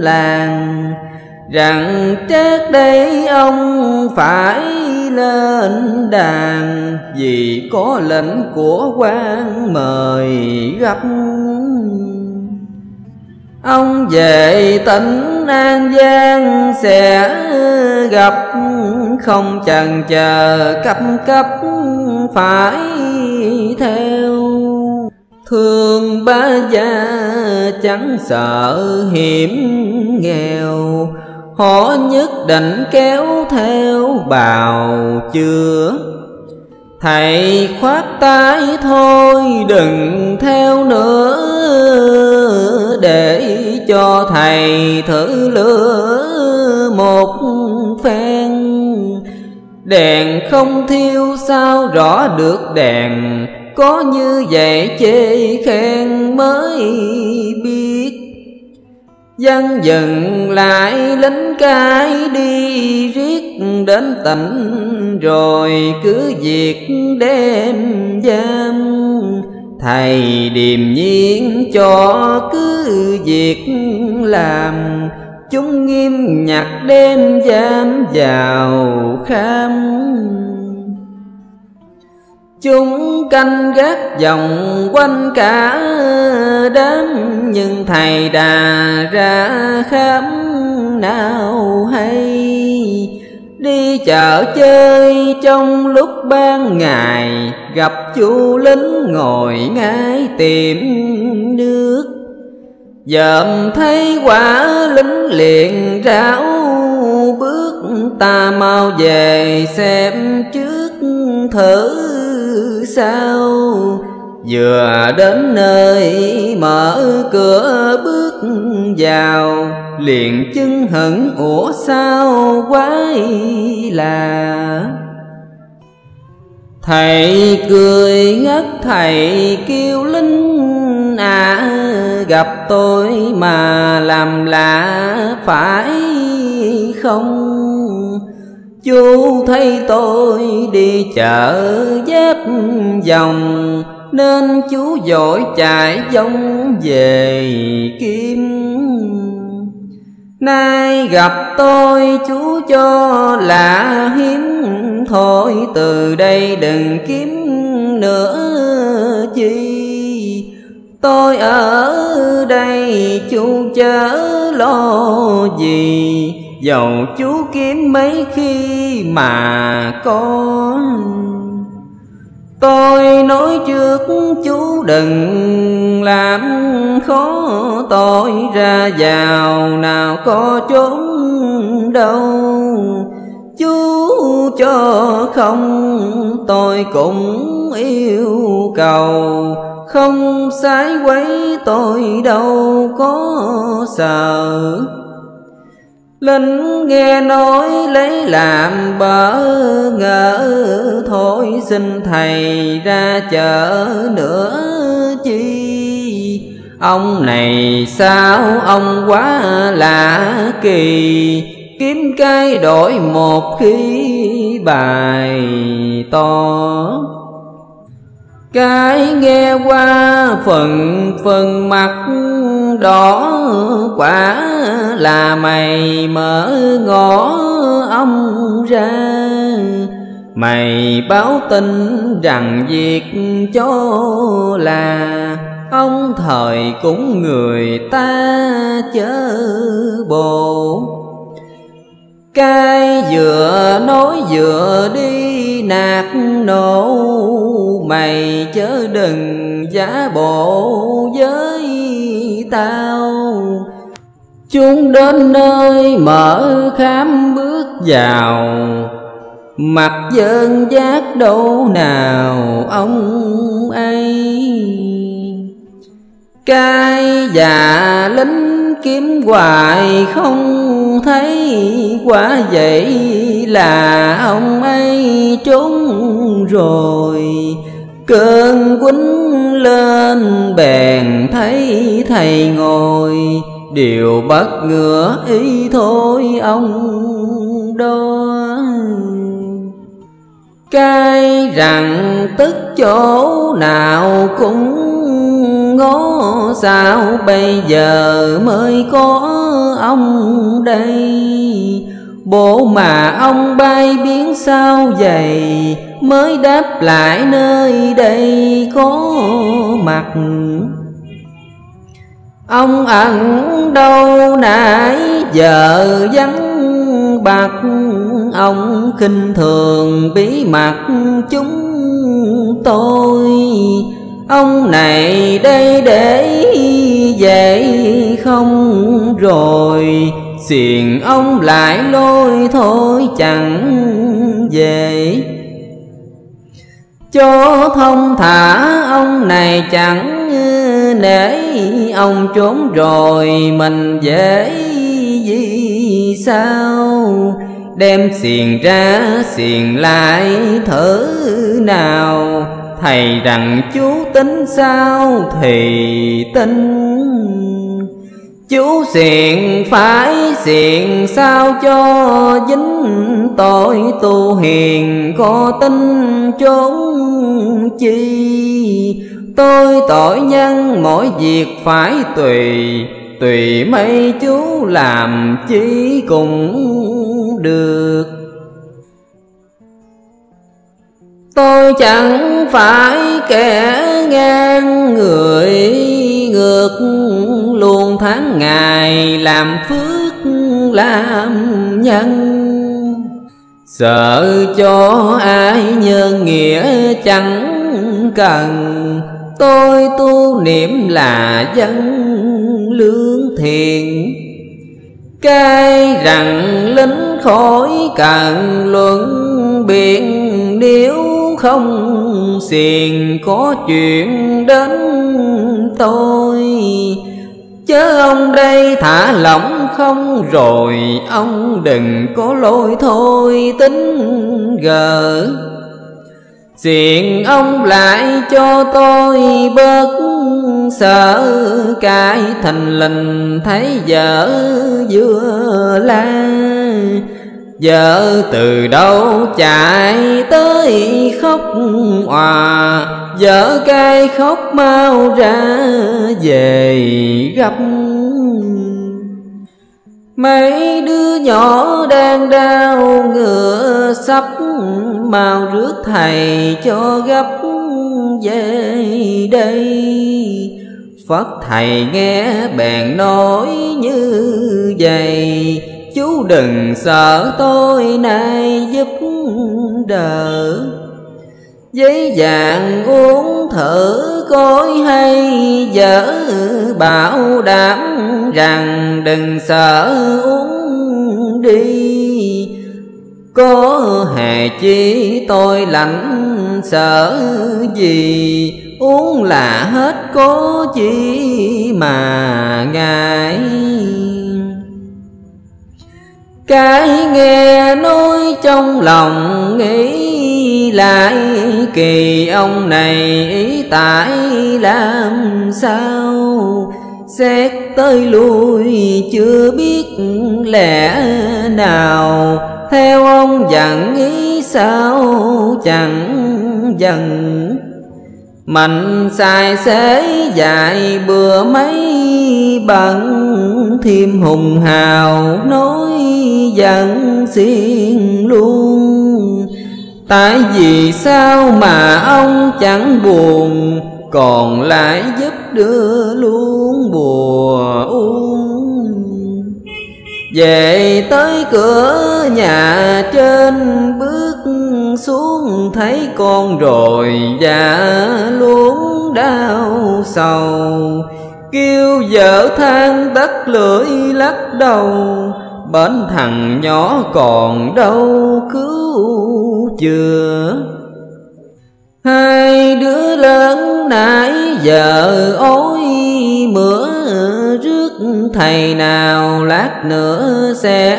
làng Rằng trước đây, ông phải lên đàn. Vì có lệnh của quan mời gặp Ông về tỉnh An Giang sẽ gặp Không chần chờ cấp cấp phải theo. Thương ba gia chẳng sợ hiểm nghèo, Họ nhất định kéo theo bào chưa Thầy khoát tay thôi, đừng theo nữa. Để cho thầy thử lửa một phen. Đèn không thiêu sao rõ được đèn, Có như vậy chê khen mới biết. Dân dừng lại lính cái đi riết đến tỉnh Rồi cứ việc đem giam. Thầy điềm nhiên cho cứ việc làm, Chúng nghiêm nhặt đem giam vào khám. Chúng canh gác vòng quanh cả đám, Nhưng thầy đà ra khám nào hay. Đi chợ chơi trong lúc ban ngày, Gặp chú lính ngồi ngay tìm nước. Dòm thấy quả lính liền ráo bước, Ta mau về xem trước thử sao? Vừa đến nơi mở cửa bước vào, Liền chân hận, ủa sao quái là Thầy cười ngất, thầy kêu linh à Gặp tôi mà làm lạ phải không? Chú thấy tôi đi chợ dép dòng, Nên chú dội chạy giống về kim. Nay gặp tôi, chú cho là hiếm, Thôi từ đây đừng kiếm nữa chi. Tôi ở đây, chú chớ lo gì. Dầu chú kiếm mấy khi mà có. Tôi nói trước chú đừng làm khó tôi, ra vào nào có trốn đâu. Chú cho không, tôi cũng yêu cầu. Không sai quấy tôi đâu có sợ. Linh nghe nói lấy làm bỡ ngỡ, Thôi xin thầy ra chợ nữa chi. Ông này sao ông quá lạ kỳ, Kiếm cái đổi một khí bài to. Cái nghe qua phần phần mặt đỏ quả là mày mở ngõ ông ra. Mày báo tin rằng việc cho là ông thời cũng người ta chớ bộ cái vừa nói vừa đi, nạt nổ mày chớ đừng giả bộ với tao chúng đến nơi mở khám bước vào. Mặt dân giác đâu nào ông ấy. Cai già lính kiếm hoài không thấy quả vậy là ông ấy trốn rồi. Cơn quýnh lên bèn thấy thầy ngồi điều bất ngựa ý thôi ông đó. Cái rằng tức chỗ nào cũng ngó sao bây giờ mới có ông đây? Bộ mà ông bay biến sao vậy? Mới đáp lại nơi đây có mặt Ông ẩn đâu nãy giờ vắng bạc. Ông khinh thường bí mật chúng tôi. Ông này đây để vậy không rồi. Xiền ông lại lôi thôi chẳng về. Cho thông thả ông này chẳng nể Ông trốn rồi mình dễ gì sao? Đem xiền ra xiền lại thử nào? Thầy rằng chú tính sao thì tin. Chú xiền phải xiền sao cho dính tội tu hiền có tin trốn chi? Tôi tội nhân mỗi việc phải tùy Tùy mấy chú làm chi cũng được. Tôi chẳng phải kẻ ngang người ngược luôn tháng ngày làm phước làm nhân. Sợ cho ai nhân nghĩa chẳng cần Tôi tu niệm là dân lương thiện. Cái rằng lính khỏi cần luận biện, Nếu không xiền có chuyện đến tôi. Chớ ông đây thả lỏng không rồi, Ông đừng có lôi thôi, tính gờ. Xiền ông lại cho tôi bớt sợ, Cái thành lình thấy vợ vừa la. Vợ từ đâu chạy tới khóc hòa, Vợ cay khóc mau ra về gặp Mấy đứa nhỏ đang đau ngựa sắp Mau rước thầy cho gấp về đây. Phật thầy nghe bèn nói như vậy, Chú đừng sợ, tôi nay giúp đỡ. Giấy vàng uống thử coi hay dở Bảo đảm rằng đừng sợ uống đi. Có hề chi tôi lạnh sợ gì, Uống là hết có chi mà ngại. Cái nghe nói trong lòng nghĩ lại kỳ ông này ý tại làm sao? Xét tới lui chưa biết lẽ nào. Theo ông dặn nghĩ sao chẳng dần. Mạnh sai xế dạy bừa mấy bận. Thêm hùng hào nói giận xiên luôn. Tại vì sao mà ông chẳng buồn, Còn lại giúp đưa luôn bùa uống. Về tới cửa nhà trên, bước xuống thấy con rồi và luôn đau sầu. Kêu vợ than đất lưỡi lắc đầu bên thằng nhỏ còn đâu cứu chưa hai đứa lớn nãy giờ ôi mưa rước thầy nào lát nữa sẽ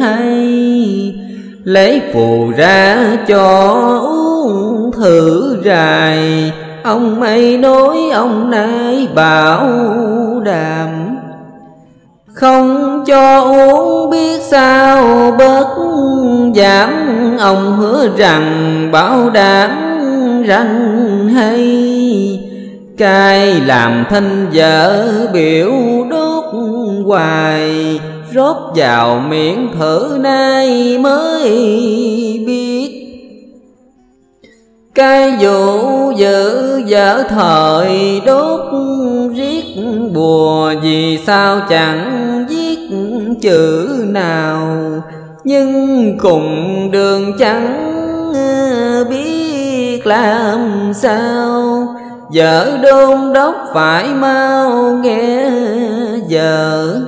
hay. Lấy phù ra cho uống thử rài, ông ấy nói ông nãy bảo đảm không cho uống biết sao bớt giảm. Ông hứa rằng bảo đảm ranh hay. Cai làm thanh vợ biểu đốt hoài. Rót vào miệng thử nay mới biết. Cái vụ giữ vợ thời đốt riết bùa. Vì sao chẳng chữ nào, nhưng cùng đường chẳng ờ, biết làm sao. Vợ đôn đốc phải mau nghe vợ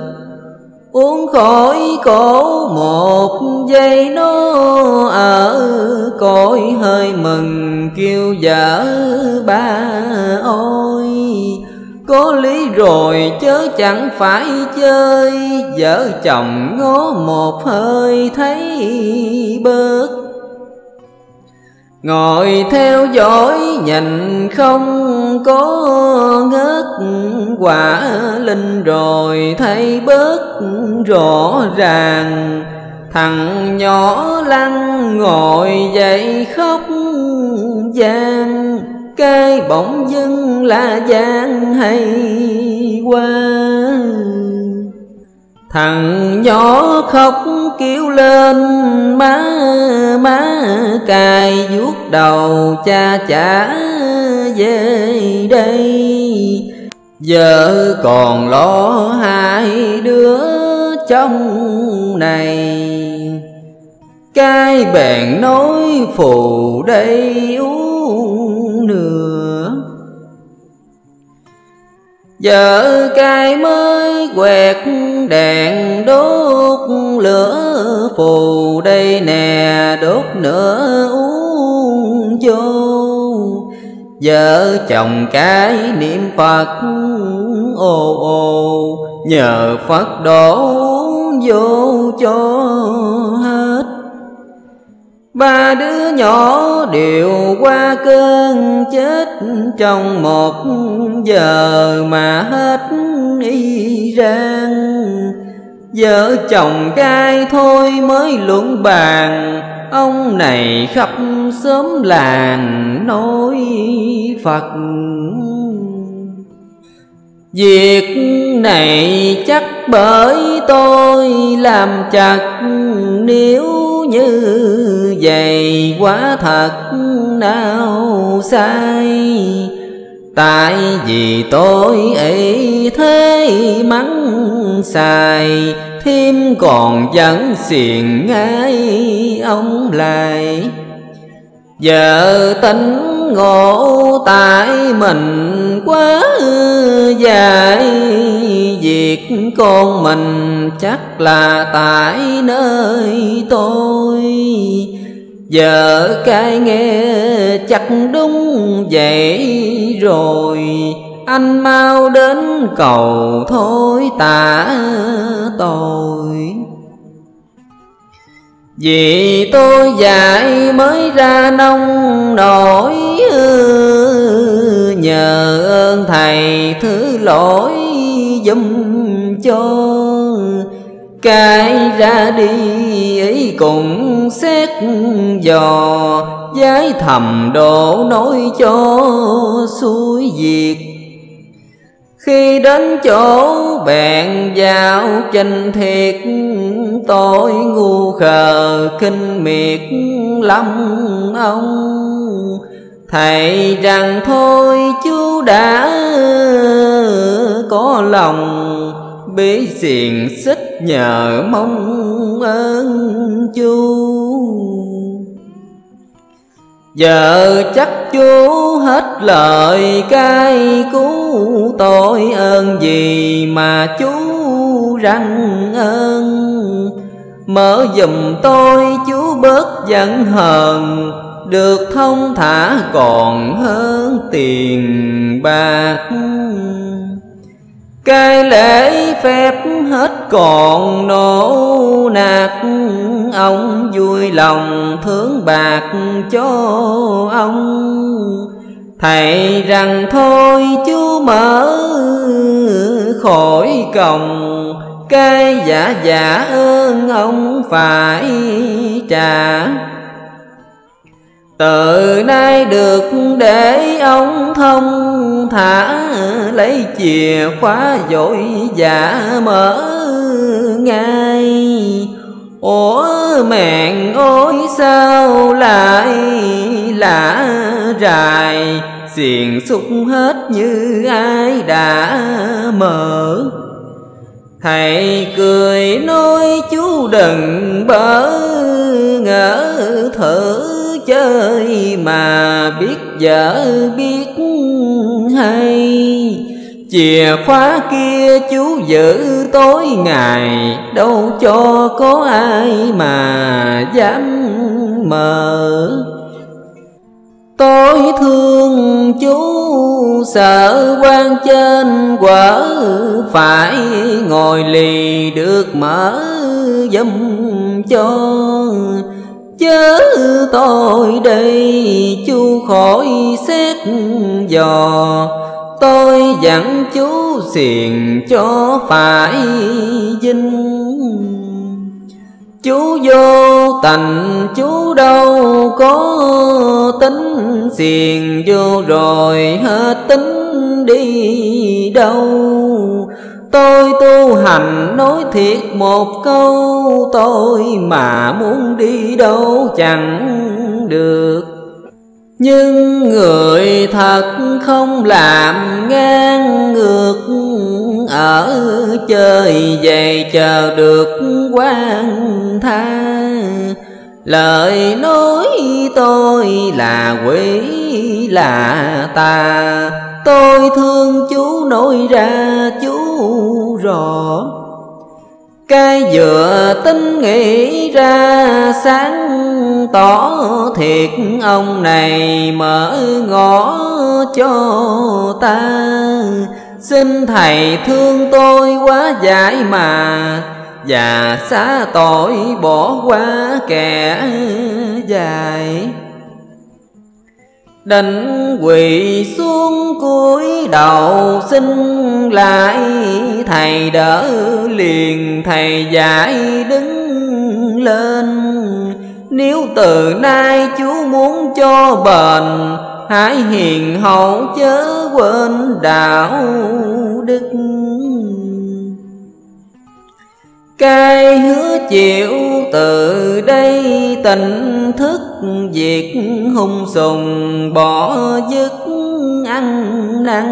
Uống khỏi cổ một giây nó ở cõi hơi mừng kêu vợ ba ôi. Có lý rồi chớ chẳng phải chơi. Vợ chồng ngó một hơi thấy bớt. Ngồi theo dõi nhìn không có ngớt. Quả linh rồi thấy bớt rõ ràng. Thằng nhỏ lăn ngồi dậy khóc gian. Cái bỗng dưng là gian hay qua Thằng nhỏ khóc kêu lên, má má cài vuốt đầu cha chả về đây. Giờ còn lo hai đứa trong này. Cái bèn nói, phù đây uống Giờ cai mới quẹt đèn đốt, lửa phù đây nè, đốt nữa uống vô. Vợ chồng cái niệm Phật ồ ô, Nhờ Phật đổ vô cho Ba đứa nhỏ đều qua cơn chết Trong một giờ mà hết y rang Vợ chồng cai thôi mới luận bàn, Ông này khắp xóm làng nói Phật. Việc này chắc bởi tôi làm chặt, Nếu như vậy quá thật nào sai. Tại vì tôi ấy thế mắng xài, Thêm còn vẫn xiền ngay ông lại. Giờ tính ngộ tại mình quá dài Việc con mình chắc là tại nơi tôi. Giờ cái nghe chắc đúng vậy rồi. Anh mau đến cầu thôi tả tội vì tôi dạy mới ra nông nổi, Nhờ ơn Thầy thứ lỗi dùm cho. Cái ra đi ấy cũng xét dò Giái thầm độ nói cho suối diệt. Khi đến chỗ bèn giao trình thiệt, Tôi ngu khờ kinh miệt lắm ông. Thầy rằng thôi chú đã có lòng bế xiền xích nhờ mong ơn chú. Giờ chắc chú hết lời cay cứu tội ơn gì mà chú răng ơn Mở dùm tôi chú bớt giận hờn, Được thông thả còn hơn tiền bạc cái lễ phép hết còn nổ nạt Ông vui lòng thương bạc cho ông. Thầy rằng thôi chú mở khỏi còng. Cái giả giả ơn ông phải trả từ nay được để ông thông thả, lấy chìa khóa dội giả mở ngay. Ủa mẹn ôi sao lại lạ rài? Xiềng xúc hết như ai đã mở thầy cười nói chú đừng bỡ ngỡ thử chơi mà biết dở biết hay. Chìa khóa kia chú giữ tối ngày, Đâu cho có ai mà dám mở Tôi thương chú sợ quan trên quở, Phải ngồi lì được mở dâm cho chớ tôi đây chú khỏi xét dò. Tôi dặn chú xiền cho phải dinh chú vô tình chú đâu có tính xiền. Vô rồi hết tính đi đâu. Tôi tu hành nói thiệt một câu, Tôi mà muốn đi đâu chẳng được. Nhưng người thật không làm ngang ngược, Ở chơi về chờ được quan tha. Lời nói tôi là quỷ là ta Tôi thương chú nói ra chú rõ Cái vừa tính nghĩ ra sáng tỏ thiệt Ông này mở ngõ cho ta. Xin thầy thương tôi quá dại mà, Và xá tội bỏ qua kẻ dài. Đành quỳ xuống cúi đầu xin lại Thầy đỡ liền, thầy dạy đứng lên. Nếu từ nay chú muốn cho bền, Hãy hiền hậu chớ quên đạo đức cái hứa chịu từ đây tỉnh thức việc hung sùng, bỏ dứt ăn năn.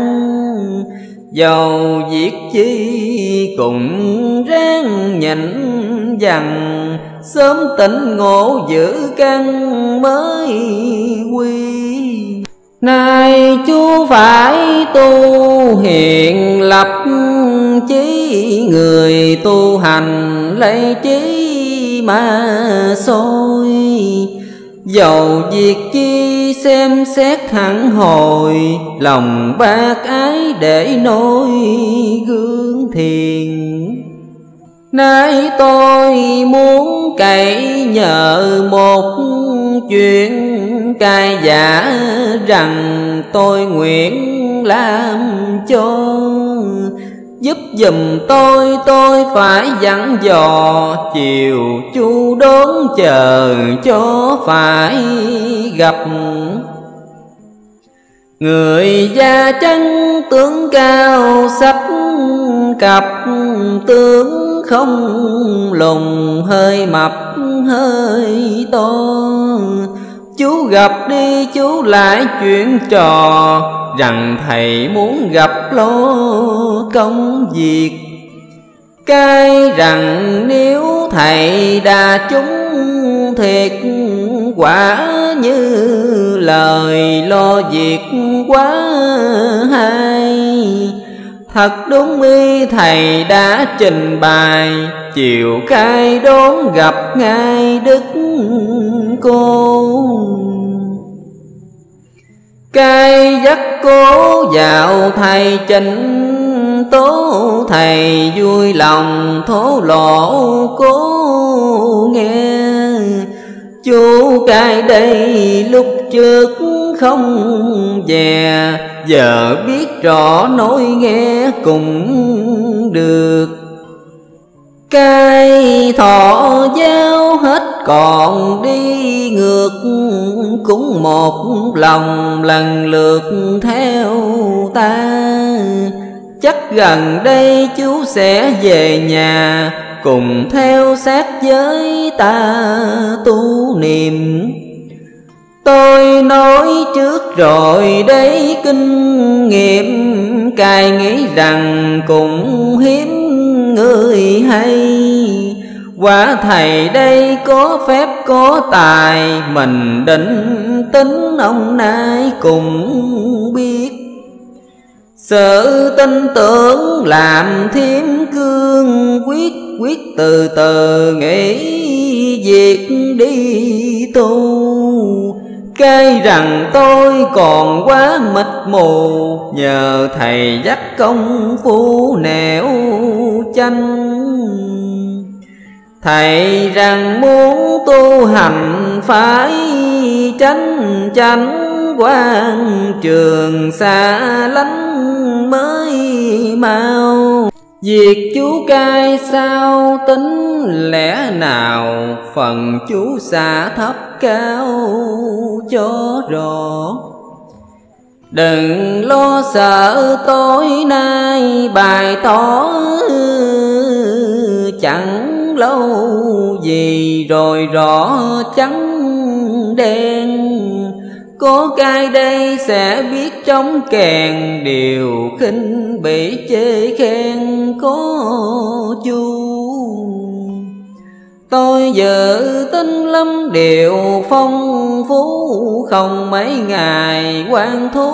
Dầu việc chi cũng ráng nhịn dằn, Sớm tỉnh ngộ giữ căn mới quy. Nay chú phải tu hiện lập chí Người tu hành lấy trí mà soi. Dầu việc chi xem xét hẳn hồi, Lòng bác ái để nối gương thiền. Nay tôi muốn cậy nhờ một chuyện cai giả rằng tôi nguyện làm cho. Giúp dùm tôi tôi phải dặn dò. Chiều chu đón chờ cho phải gặp. Người da trắng tướng cao sách cặp tướng không lùng, hơi mập, hơi to. Chú gặp đi, chú lại chuyện trò. Rằng thầy muốn gặp lo công việc. Cái rằng nếu thầy đã trúng thiệt Quả như lời lo việc quá hay. Thật đúng y thầy đã trình bày, Chiều cai đón gặp ngài Đức cô cây giấc cố vào thầy chỉnh Tố, thầy vui lòng thố lộ cố nghe. Chú cai đây lúc trước không về, Giờ biết rõ nói nghe cũng được. Cây thọ giao hết, còn đi ngược Cũng một lòng lần lượt theo ta. Chắc gần đây chú sẽ về nhà, Cùng theo sát với ta tu niệm. Tôi nói trước rồi đấy, kinh nghiệm, Cài nghĩ rằng cũng hiếm người hay. Quả thầy đây có phép, có tài, Mình định tính ông nay cũng biết. Sự tin tưởng làm thêm cương quyết Quyết từ từ nghĩ việc đi tu. Cây rằng tôi còn quá mịt mù. Nhờ thầy dắt công phu nẻo chanh. Thầy rằng muốn tu hành phải tránh tránh quan trường xa lánh mới mau. Việc chú cai sao tính lẽ nào? Phần chú xa thấp cao cho rõ. Đừng lo sợ, tối nay bài tỏ Chẳng lâu gì, rồi rõ trắng đen có cai đây sẽ biết trong kèn Điều khinh bị chê khen có chu. Tôi dự tin lắm điều phong phú, Không mấy ngày quan thú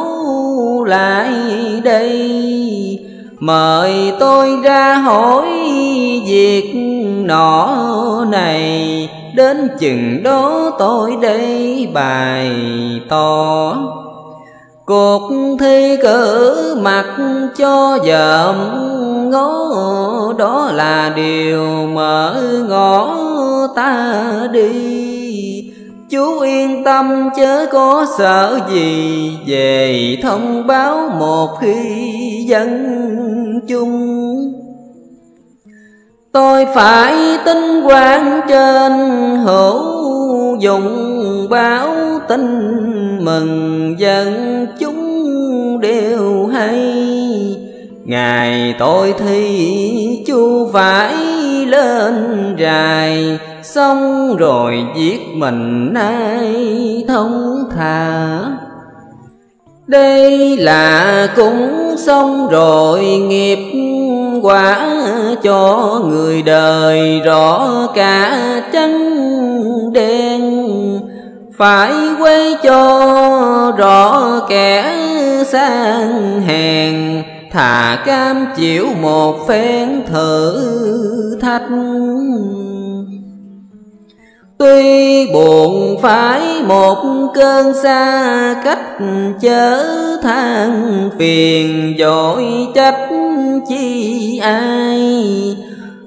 lại đây. Mời tôi ra hỏi việc nọ này Đến chừng đó tôi đây bài tỏ Cuộc thi cử mặt cho dợm ngó Đó là điều mở ngõ ta đi. Chú yên tâm chớ có sợ gì, Về thông báo một khi dân chung. Tôi phải tinh quan trên hữu dụng, báo tin mừng dân chúng đều hay. Ngày tôi thi chú phải lên rài Xong rồi giết mình nay thông thả Đây là cũng xong rồi, nghiệp quả cho người đời rõ cả trắng đen. Phải quay cho rõ kẻ sang hèn, thà cam chịu một phen thử thách. Tuy buồn phải một cơn xa cách chớ than phiền dội trách chi ai.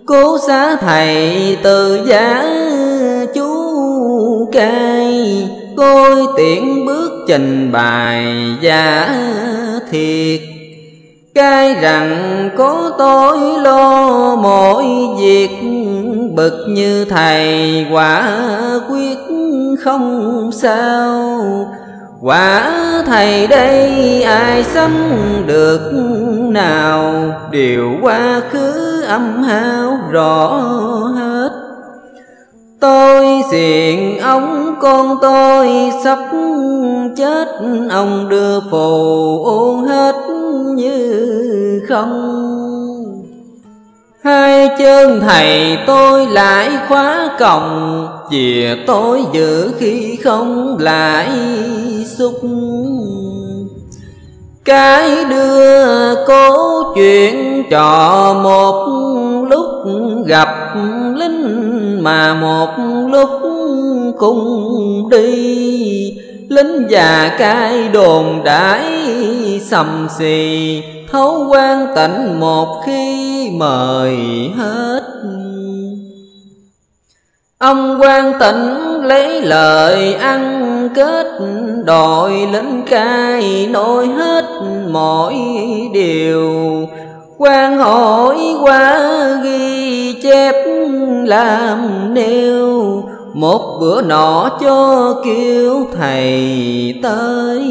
Cố xá thầy từ giá chú cai Coi tiện bước trình bài giả thiệt. Cai rằng có tôi lo mọi việc Bực như thầy, quả quyết không sao. Quả thầy đây ai xâm được nào? Điều quá khứ âm hao rõ hết. Tôi xiền ông, con tôi sắp chết. Ông đưa phù ôn hết như không. Hai chân thầy tôi lại khóa còng Chìa tôi giữ khi không lại xúc. Cái đưa cố chuyện trò một lúc, gặp lính Mà một lúc cùng đi. Lính già cai đồn đãi sầm xì thấu quan tịnh một khi mời hết. Ông quan tịnh lấy lời ăn kết, đòi lính cai nói hết mọi điều. Quan hỏi qua ghi chép làm nêu, một bữa nọ cho kêu thầy tới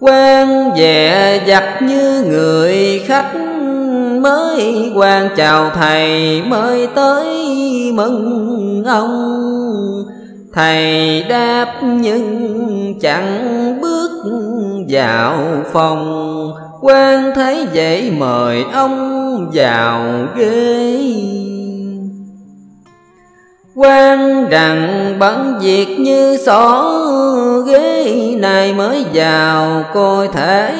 quan vẻ giặc như người khách mới quan chào thầy mới tới mừng ông. Thầy đáp nhưng chẳng bước vào phòng. Quan thấy vậy mời ông vào ghế quan rằng bắn việc như xỏ ghế này mới vào coi thể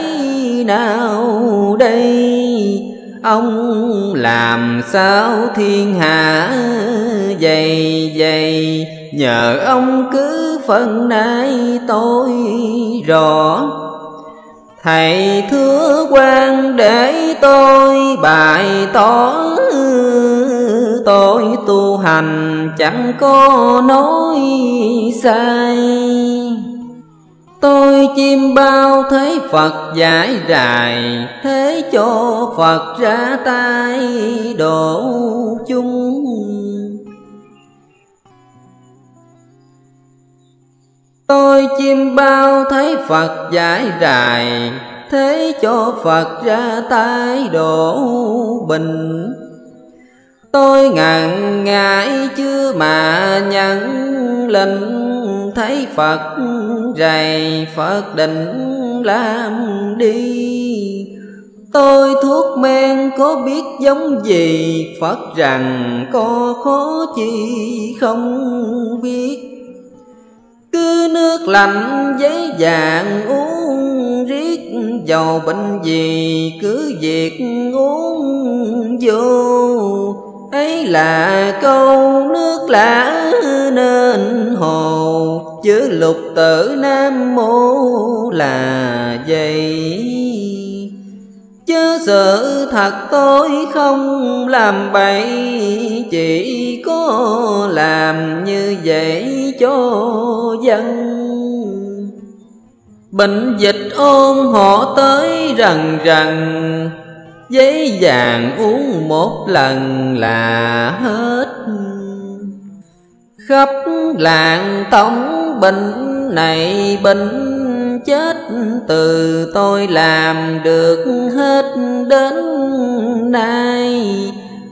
nào đây? Ông làm sao thiên hạ dày dày? Nhờ ông cứ phần nay tôi rõ. Thầy thưa quan để tôi bài tỏ tôi tu hành, chẳng có nói sai. Tôi chim bao thấy Phật giải rài Thế cho Phật ra tay độ chung. Tôi chim bao thấy Phật giải rài Thế cho Phật ra tay độ bình. Tôi ngần ngại chưa mà nhận linh Thấy Phật rầy, Phật định làm đi. Tôi thuốc men có biết giống gì? Phật rằng có khó chi không biết. Cứ nước lạnh giấy vàng uống, riết Dầu bệnh gì cứ việc uống vô ấy là câu nước lã nên hồ, chứ lục tử nam mô là vậy chứ sự thật tôi không làm bậy, chỉ có làm như vậy cho dân. Bệnh dịch ôn họ tới rằng rằng giấy vàng uống một lần là hết. Khắp làng tổng bệnh này bệnh chết, từ tôi làm được hết đến nay.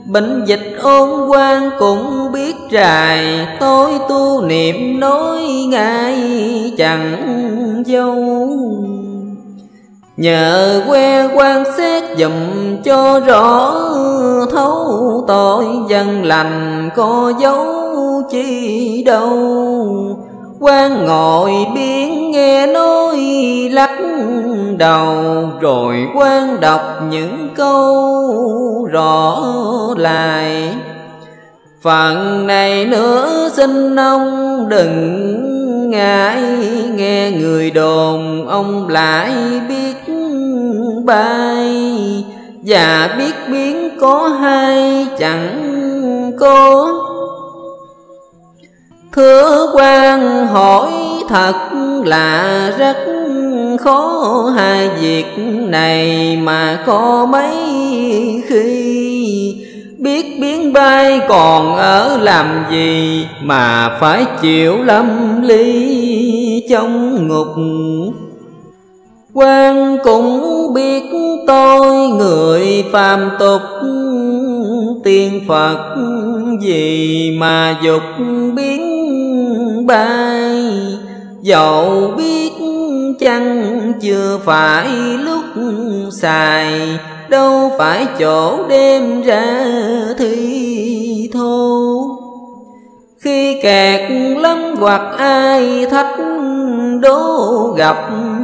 Bệnh dịch ôn quan cũng biết trài Tôi tu niệm nói ngại chẳng dâu Nhờ que quan xét dùm cho rõ thấu tội, dân lành có dấu chi đâu. Quan ngồi biến nghe nói lắc đầu, rồi quan đọc những câu rõ lại. Phần này nữa xin ông đừng ngại, nghe người đồn ông lại biết bay. Và biết biến có hay, chẳng có. Thưa quan, hỏi thật là rất khó. Hai việc này mà có mấy khi Biết biến bay còn ở làm gì mà phải chịu lâm ly trong ngục. Quan cũng biết tôi người phàm tục, tiên phật gì mà dục biến bay dẫu biết chăng chưa phải lúc xài đâu phải chỗ đem ra thì thô khi kẹt lắm hoặc ai thách đố gặp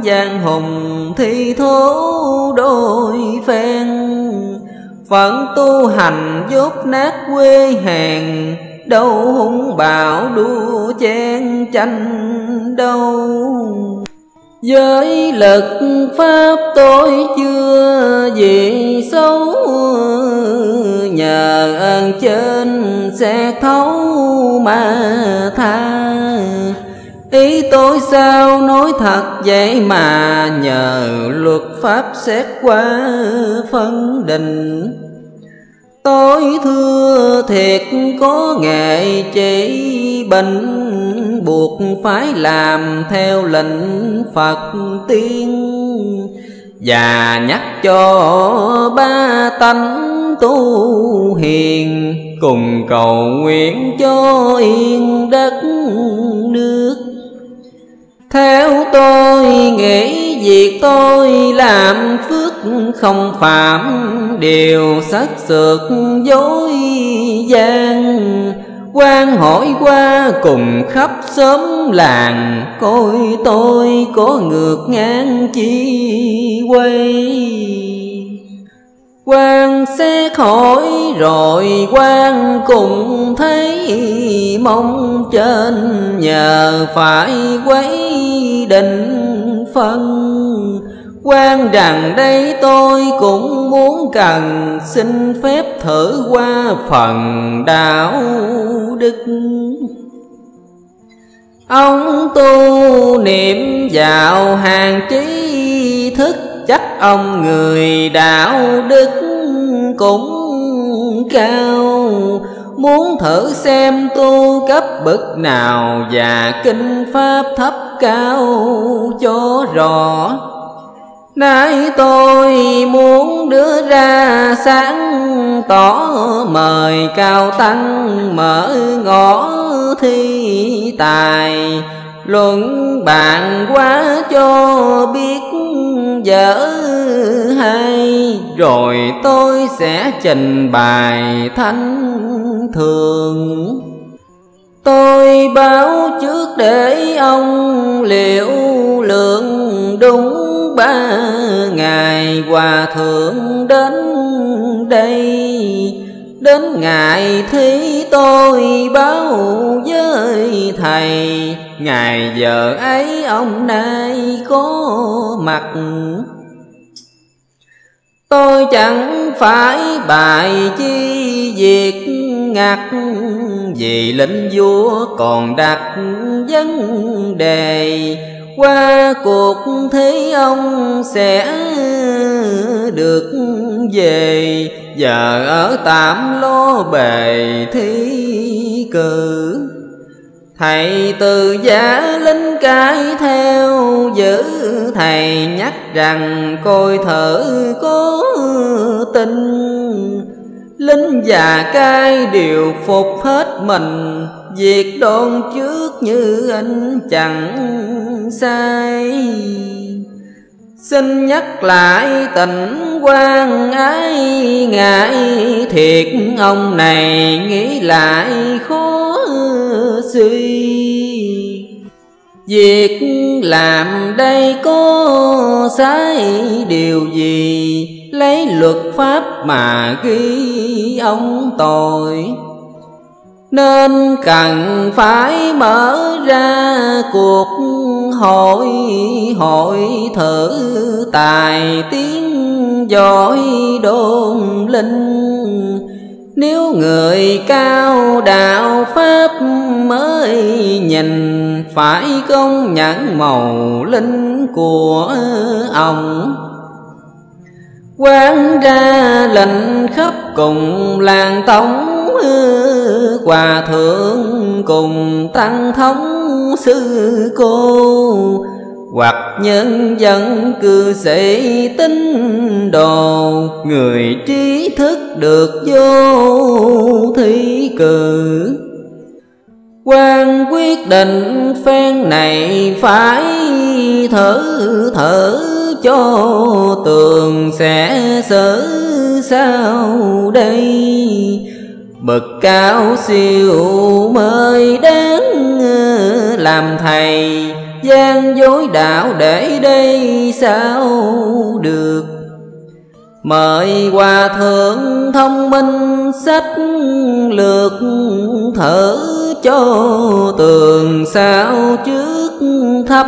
giang hùng thi thố đôi phen. Phận tu hành dốt nát quê hàng đâu hung bạo đua chen tranh đâu với lực pháp tôi chưa gì xấu, nhờ ơn trên sẽ thấu mà tha. Ý tôi sao nói thật vậy mà nhờ luật pháp xét qua phân định. Tôi thưa thiệt có nghệ chế bệnh Buộc phải làm theo lệnh Phật tiên. Và nhắc cho ba tánh tu hiền, Cùng cầu nguyện cho yên đất nước theo tôi nghĩ việc tôi làm phước không phạm Điều sắc sược dối gian. Quan hỏi qua cùng khắp xóm làng, Coi tôi có ngược ngang chi quay? Quan sẽ khỏi rồi quan cùng thấy mong trên. Nhờ phải quấy định phân. Quan rằng đây tôi cũng muốn cần xin phép thử qua phần đạo đức. Ông tu niệm vào hàng trí thức chắc ông người đạo đức cũng cao. Muốn thử xem tu cấp bậc nào Và kinh pháp thấp cao cho rõ. Nay tôi muốn đưa ra sáng tỏ Mời cao tăng mở ngõ thi tài. Luận bạn quá cho biết dở hay. Rồi tôi sẽ trình bày thánh thường. Tôi báo trước để ông liệu lượng đúng ba ngày Hòa thượng đến đây. Đến ngày thi tôi báo với thầy, Ngày giờ ấy ông nay có mặt. Tôi chẳng phải bài chi việc ngặt Vì lệnh vua còn đặt vấn đề. Qua cuộc thế ông sẽ được về. Và ở tạm lo bề thi cử, Thầy từ giả linh cái theo giữ. Thầy nhắc rằng coi thở có tin Linh già cai đều phục hết mình. Việc đôn trước như anh chẳng sai. Xin nhắc lại tình quan ái ngại thiệt, Ông này nghĩ lại khó suy. Việc làm đây có sai điều gì? Lấy luật pháp mà ghi ông tội nên cần phải mở ra cuộc hội hội thử tài tiếng giỏi đồn linh. Nếu người cao đạo pháp mới nhìn, phải công nhận màu linh của ông. Quán ra lệnh khắp cùng làng tống hòa thượng cùng tăng thống sư cô. Hoặc nhân dân cư sĩ tín đồ, người trí thức được vô thi cử. Quan quyết định phen này phải thử thử cho tường sẽ xử sao đây? Bậc cao siêu mới đến ờ, làm thầy. Gian dối đạo để đây sao được? Mời hòa thượng thông minh sách lược thở cho tường sao trước thấp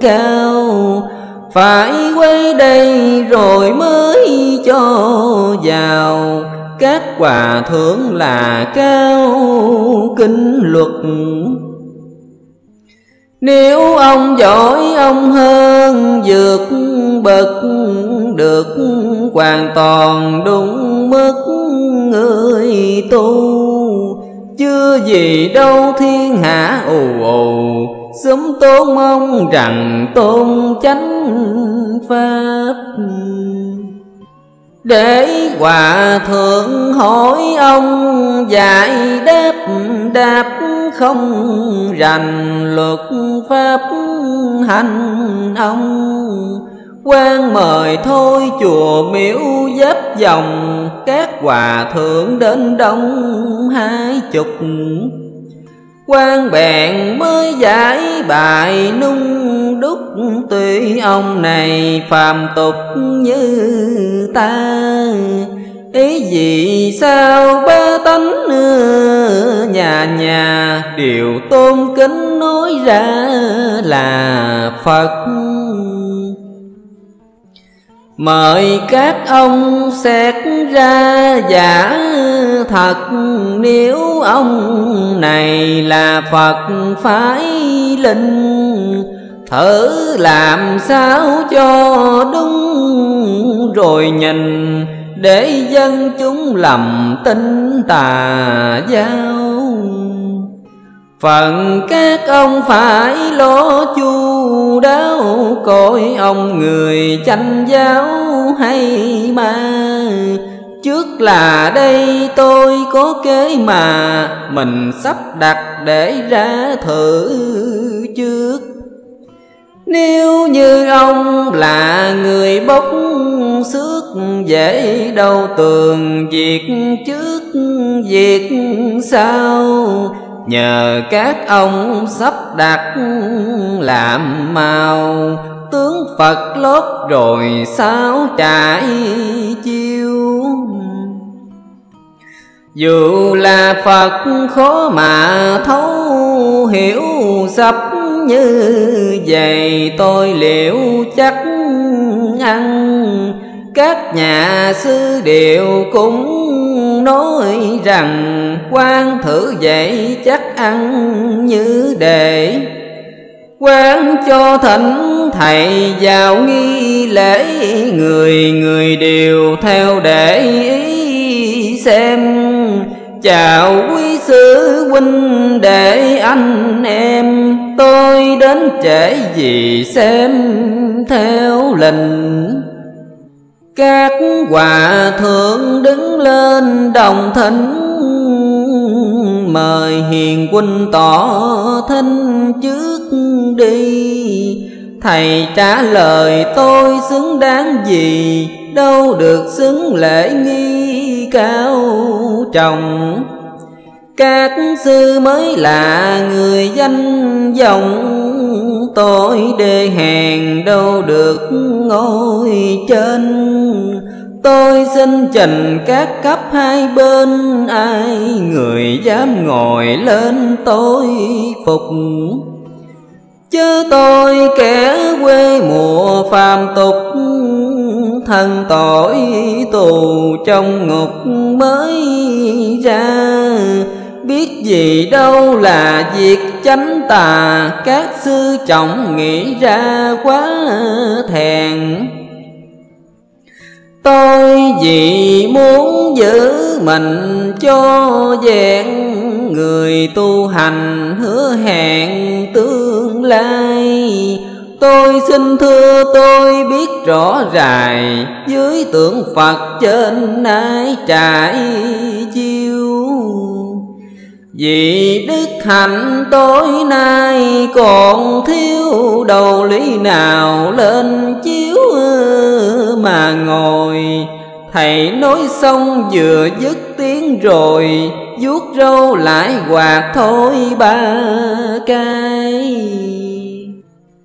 cao. Phải quay đây rồi mới cho vào các quà thưởng là cao kinh luật. Nếu ông giỏi, ông hơn vượt bậc, được hoàn toàn đúng mức người tu. Chưa gì đâu thiên hạ ù ù, sớm tôn mong rằng tôn chánh pháp để hòa thượng hỏi ông dạy đáp đáp không rành luật pháp hành ông. Quan mời thôi chùa miếu giáp dòng, các hòa thượng đến đông hai chục. Quan bèn mới giải bài nung đúc tuy ông này phàm tục như ta. Ý gì sao ba tánh nhà nhà đều tôn kính nói ra là phật? Mời các ông xét ra giả thật Nếu ông này là Phật phải linh. Thử làm sao cho đúng rồi nhìn, Để dân chúng lầm tin tà giáo phần các ông phải lo chu đáo, Coi ông người chanh giáo hay ma. Trước là đây tôi có kế mà, Mình sắp đặt để ra thử trước. Nếu như ông là người bốc xước Dễ đâu tường, việc trước, việc sau, Nhờ các ông sắp đặt làm màu. Tướng Phật lót rồi sao trải chiêu? Dù là Phật khó mà thấu hiểu sắp như vậy tôi liệu chắc ăn các nhà sư đều cũng nói rằng quan thử vậy chắc ăn như đệ quan cho thánh thầy vào nghi lễ, người người đều theo để ý xem. Chào quý sư huynh đệ anh em tôi đến trễ gì xem theo lệnh. Các hòa thượng đứng lên đồng thỉnh Mời hiền huynh tỏ thinh trước đi. Thầy trả lời, tôi xứng đáng gì? Đâu được xứng lễ nghi cao trọng các sư mới là người danh vọng. Tôi đề hèn đâu được ngồi trên. Tôi xin trình các cấp hai bên. Ai người dám ngồi lên tôi phục? Chứ tôi kẻ quê mùa phàm tục. Thân tội tù trong ngục mới ra. Biết gì đâu là việc chánh tà. Các sư trọng nghĩ ra quá thèn Tôi vì muốn giữ mình cho vẹn. Người tu hành hứa hẹn tương lai. Tôi xin thưa tôi biết rõ rài, Dưới tượng Phật trên ái trải chi vì đức hạnh tối nay còn thiếu đầu lý nào lên chiếu mà ngồi. Thầy nói xong vừa dứt tiếng rồi, vuốt râu lại quạt thôi ba cái.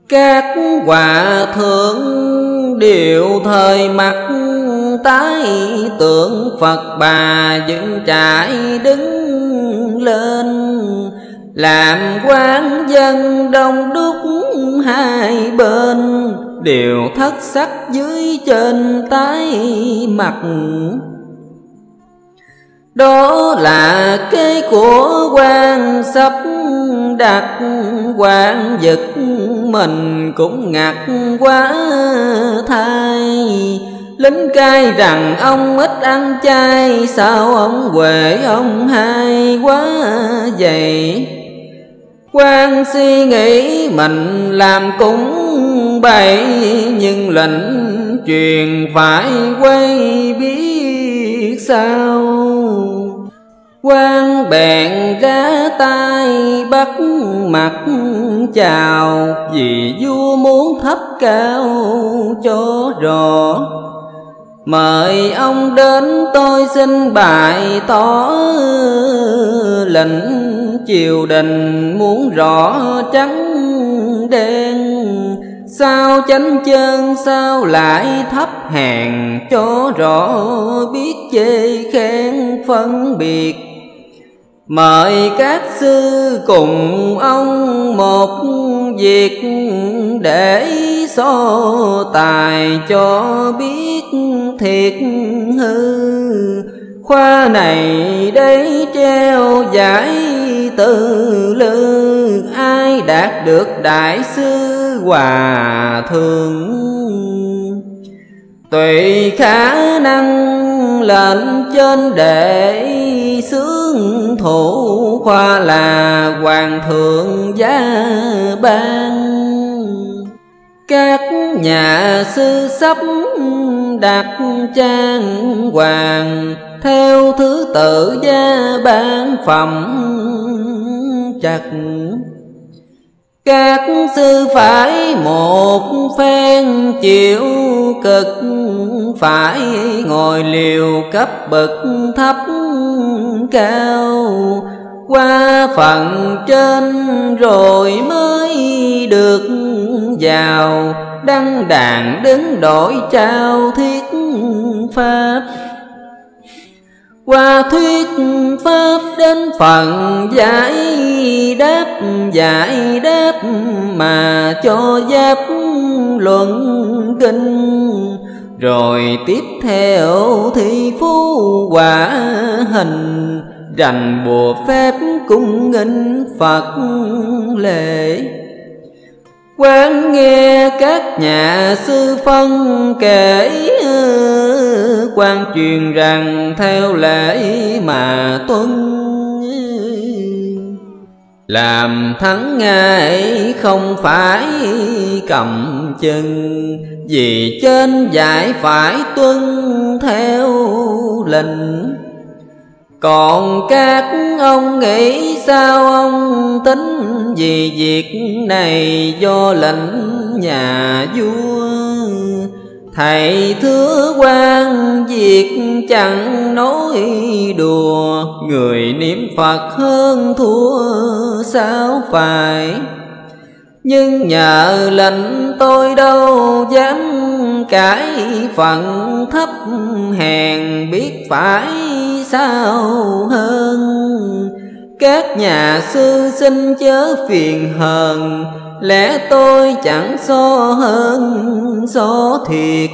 Các hòa thượng đều thời mặt tái tượng Phật bà vẫn trải đứng lên. Làm quan dân đông đúc hai bên, đều thất sắc dưới trên tái mặt. Đó là kế của quan sắp đặt, quan vật mình cũng ngạc quá thai lính cai rằng ông ít ăn chay, sao ông huệ ông hay quá vậy? Quan suy nghĩ mình làm cũng bậy, nhưng lệnh truyền phải quay biết sao? Quan bèn ra tay bắt mặt chào, vì vua muốn thấp cao cho rõ mời ông đến tôi xin bài tỏ lệnh. Triều đình muốn rõ trắng đen, sao chánh chân sao lại thấp hèn? Cho rõ biết chê khen, phân biệt Mời các sư cùng ông một việc Để so tài cho biết thiệt hư. Khoa này đây treo giải từ lư, Ai đạt được đại sư hòa thượng? Tùy khả năng lệnh trên để xứ thủ khoa là hoàng thượng gia ban. Các nhà sư sắp đặt trang hoàng, theo thứ tự gia ban phẩm chặt các sư phải một phen chịu cực, phải ngồi liều cấp bậc thấp cao. Qua phần trên rồi mới được vào, đăng đàn đứng đổi trao thiết pháp qua thuyết pháp đến phần giải đáp giải đáp mà cho giáp luận kinh. Rồi tiếp theo thì phú quả hình, rành bùa phép cung nghinh phật lễ quán nghe các nhà sư phân kể quan truyền rằng theo lễ mà tuân. Làm thắng ngài không phải cầm chân vì trên giải phải tuân theo lệnh. Còn các ông nghĩ sao ông tính vì việc này do lệnh nhà vua? Thầy thưa quan việc chẳng nói đùa, Người niệm Phật hơn thua sao phải? Nhưng nhờ lệnh tôi đâu dám cãi phận thấp hèn biết phải sao hơn. Các nhà sư xin chớ phiền hờn lẽ tôi chẳng so hơn so thiệt.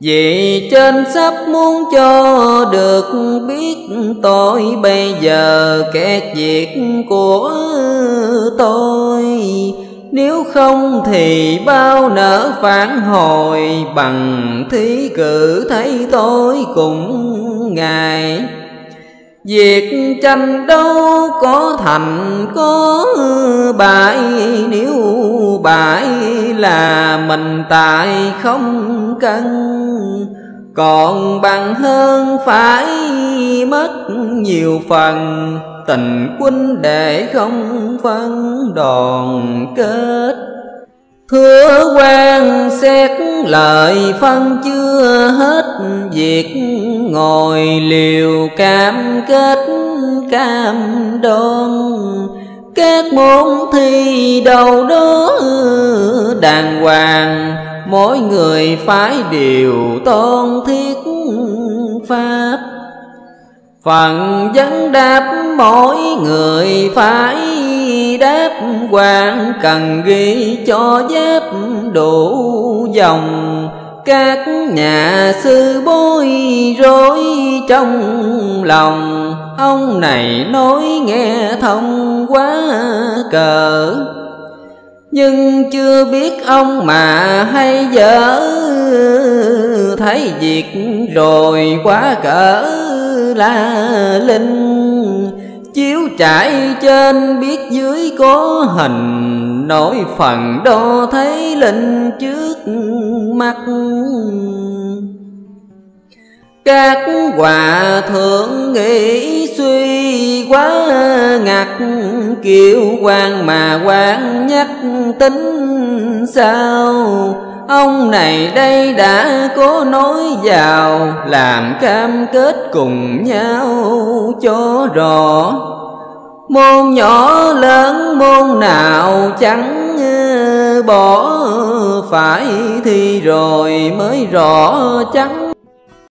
Vì trên sắp muốn cho được biết tôi, bây giờ kẹt việc của tôi. Nếu không thì bao nỡ phản hồi bằng thí cử thấy tôi cũng ngài Việc tranh đấu có thành, có bại Nếu bại là mình tại không cân Còn bằng hơn phải mất nhiều phần. Tình huynh để không phân đòn kết Thưa quan xét lời phân chưa hết Việc ngồi liều cam kết cam đoan. Các môn thi đầu đó đàng hoàng, Mỗi người phải điều tôn thiết pháp. Phần vấn đáp mỗi người phải đáp. Quan Cần ghi cho giáp đủ dòng. Các nhà sư bối rối trong lòng. Ông này nói nghe thông quá cờ. Nhưng chưa biết ông mà hay dở. Thấy việc rồi quá cỡ la linh. Chiếu trải trên biết dưới có hình, nổi phần đo thấy linh trước mắt. Các hòa thượng nghĩ suy quá ngặt kiều quan mà quan nhắc tính sao? Ông này đây đã có nói vào, Làm cam kết cùng nhau cho rõ. Môn nhỏ lớn môn nào chẳng ờ, bỏ Phải thi rồi mới rõ chẳng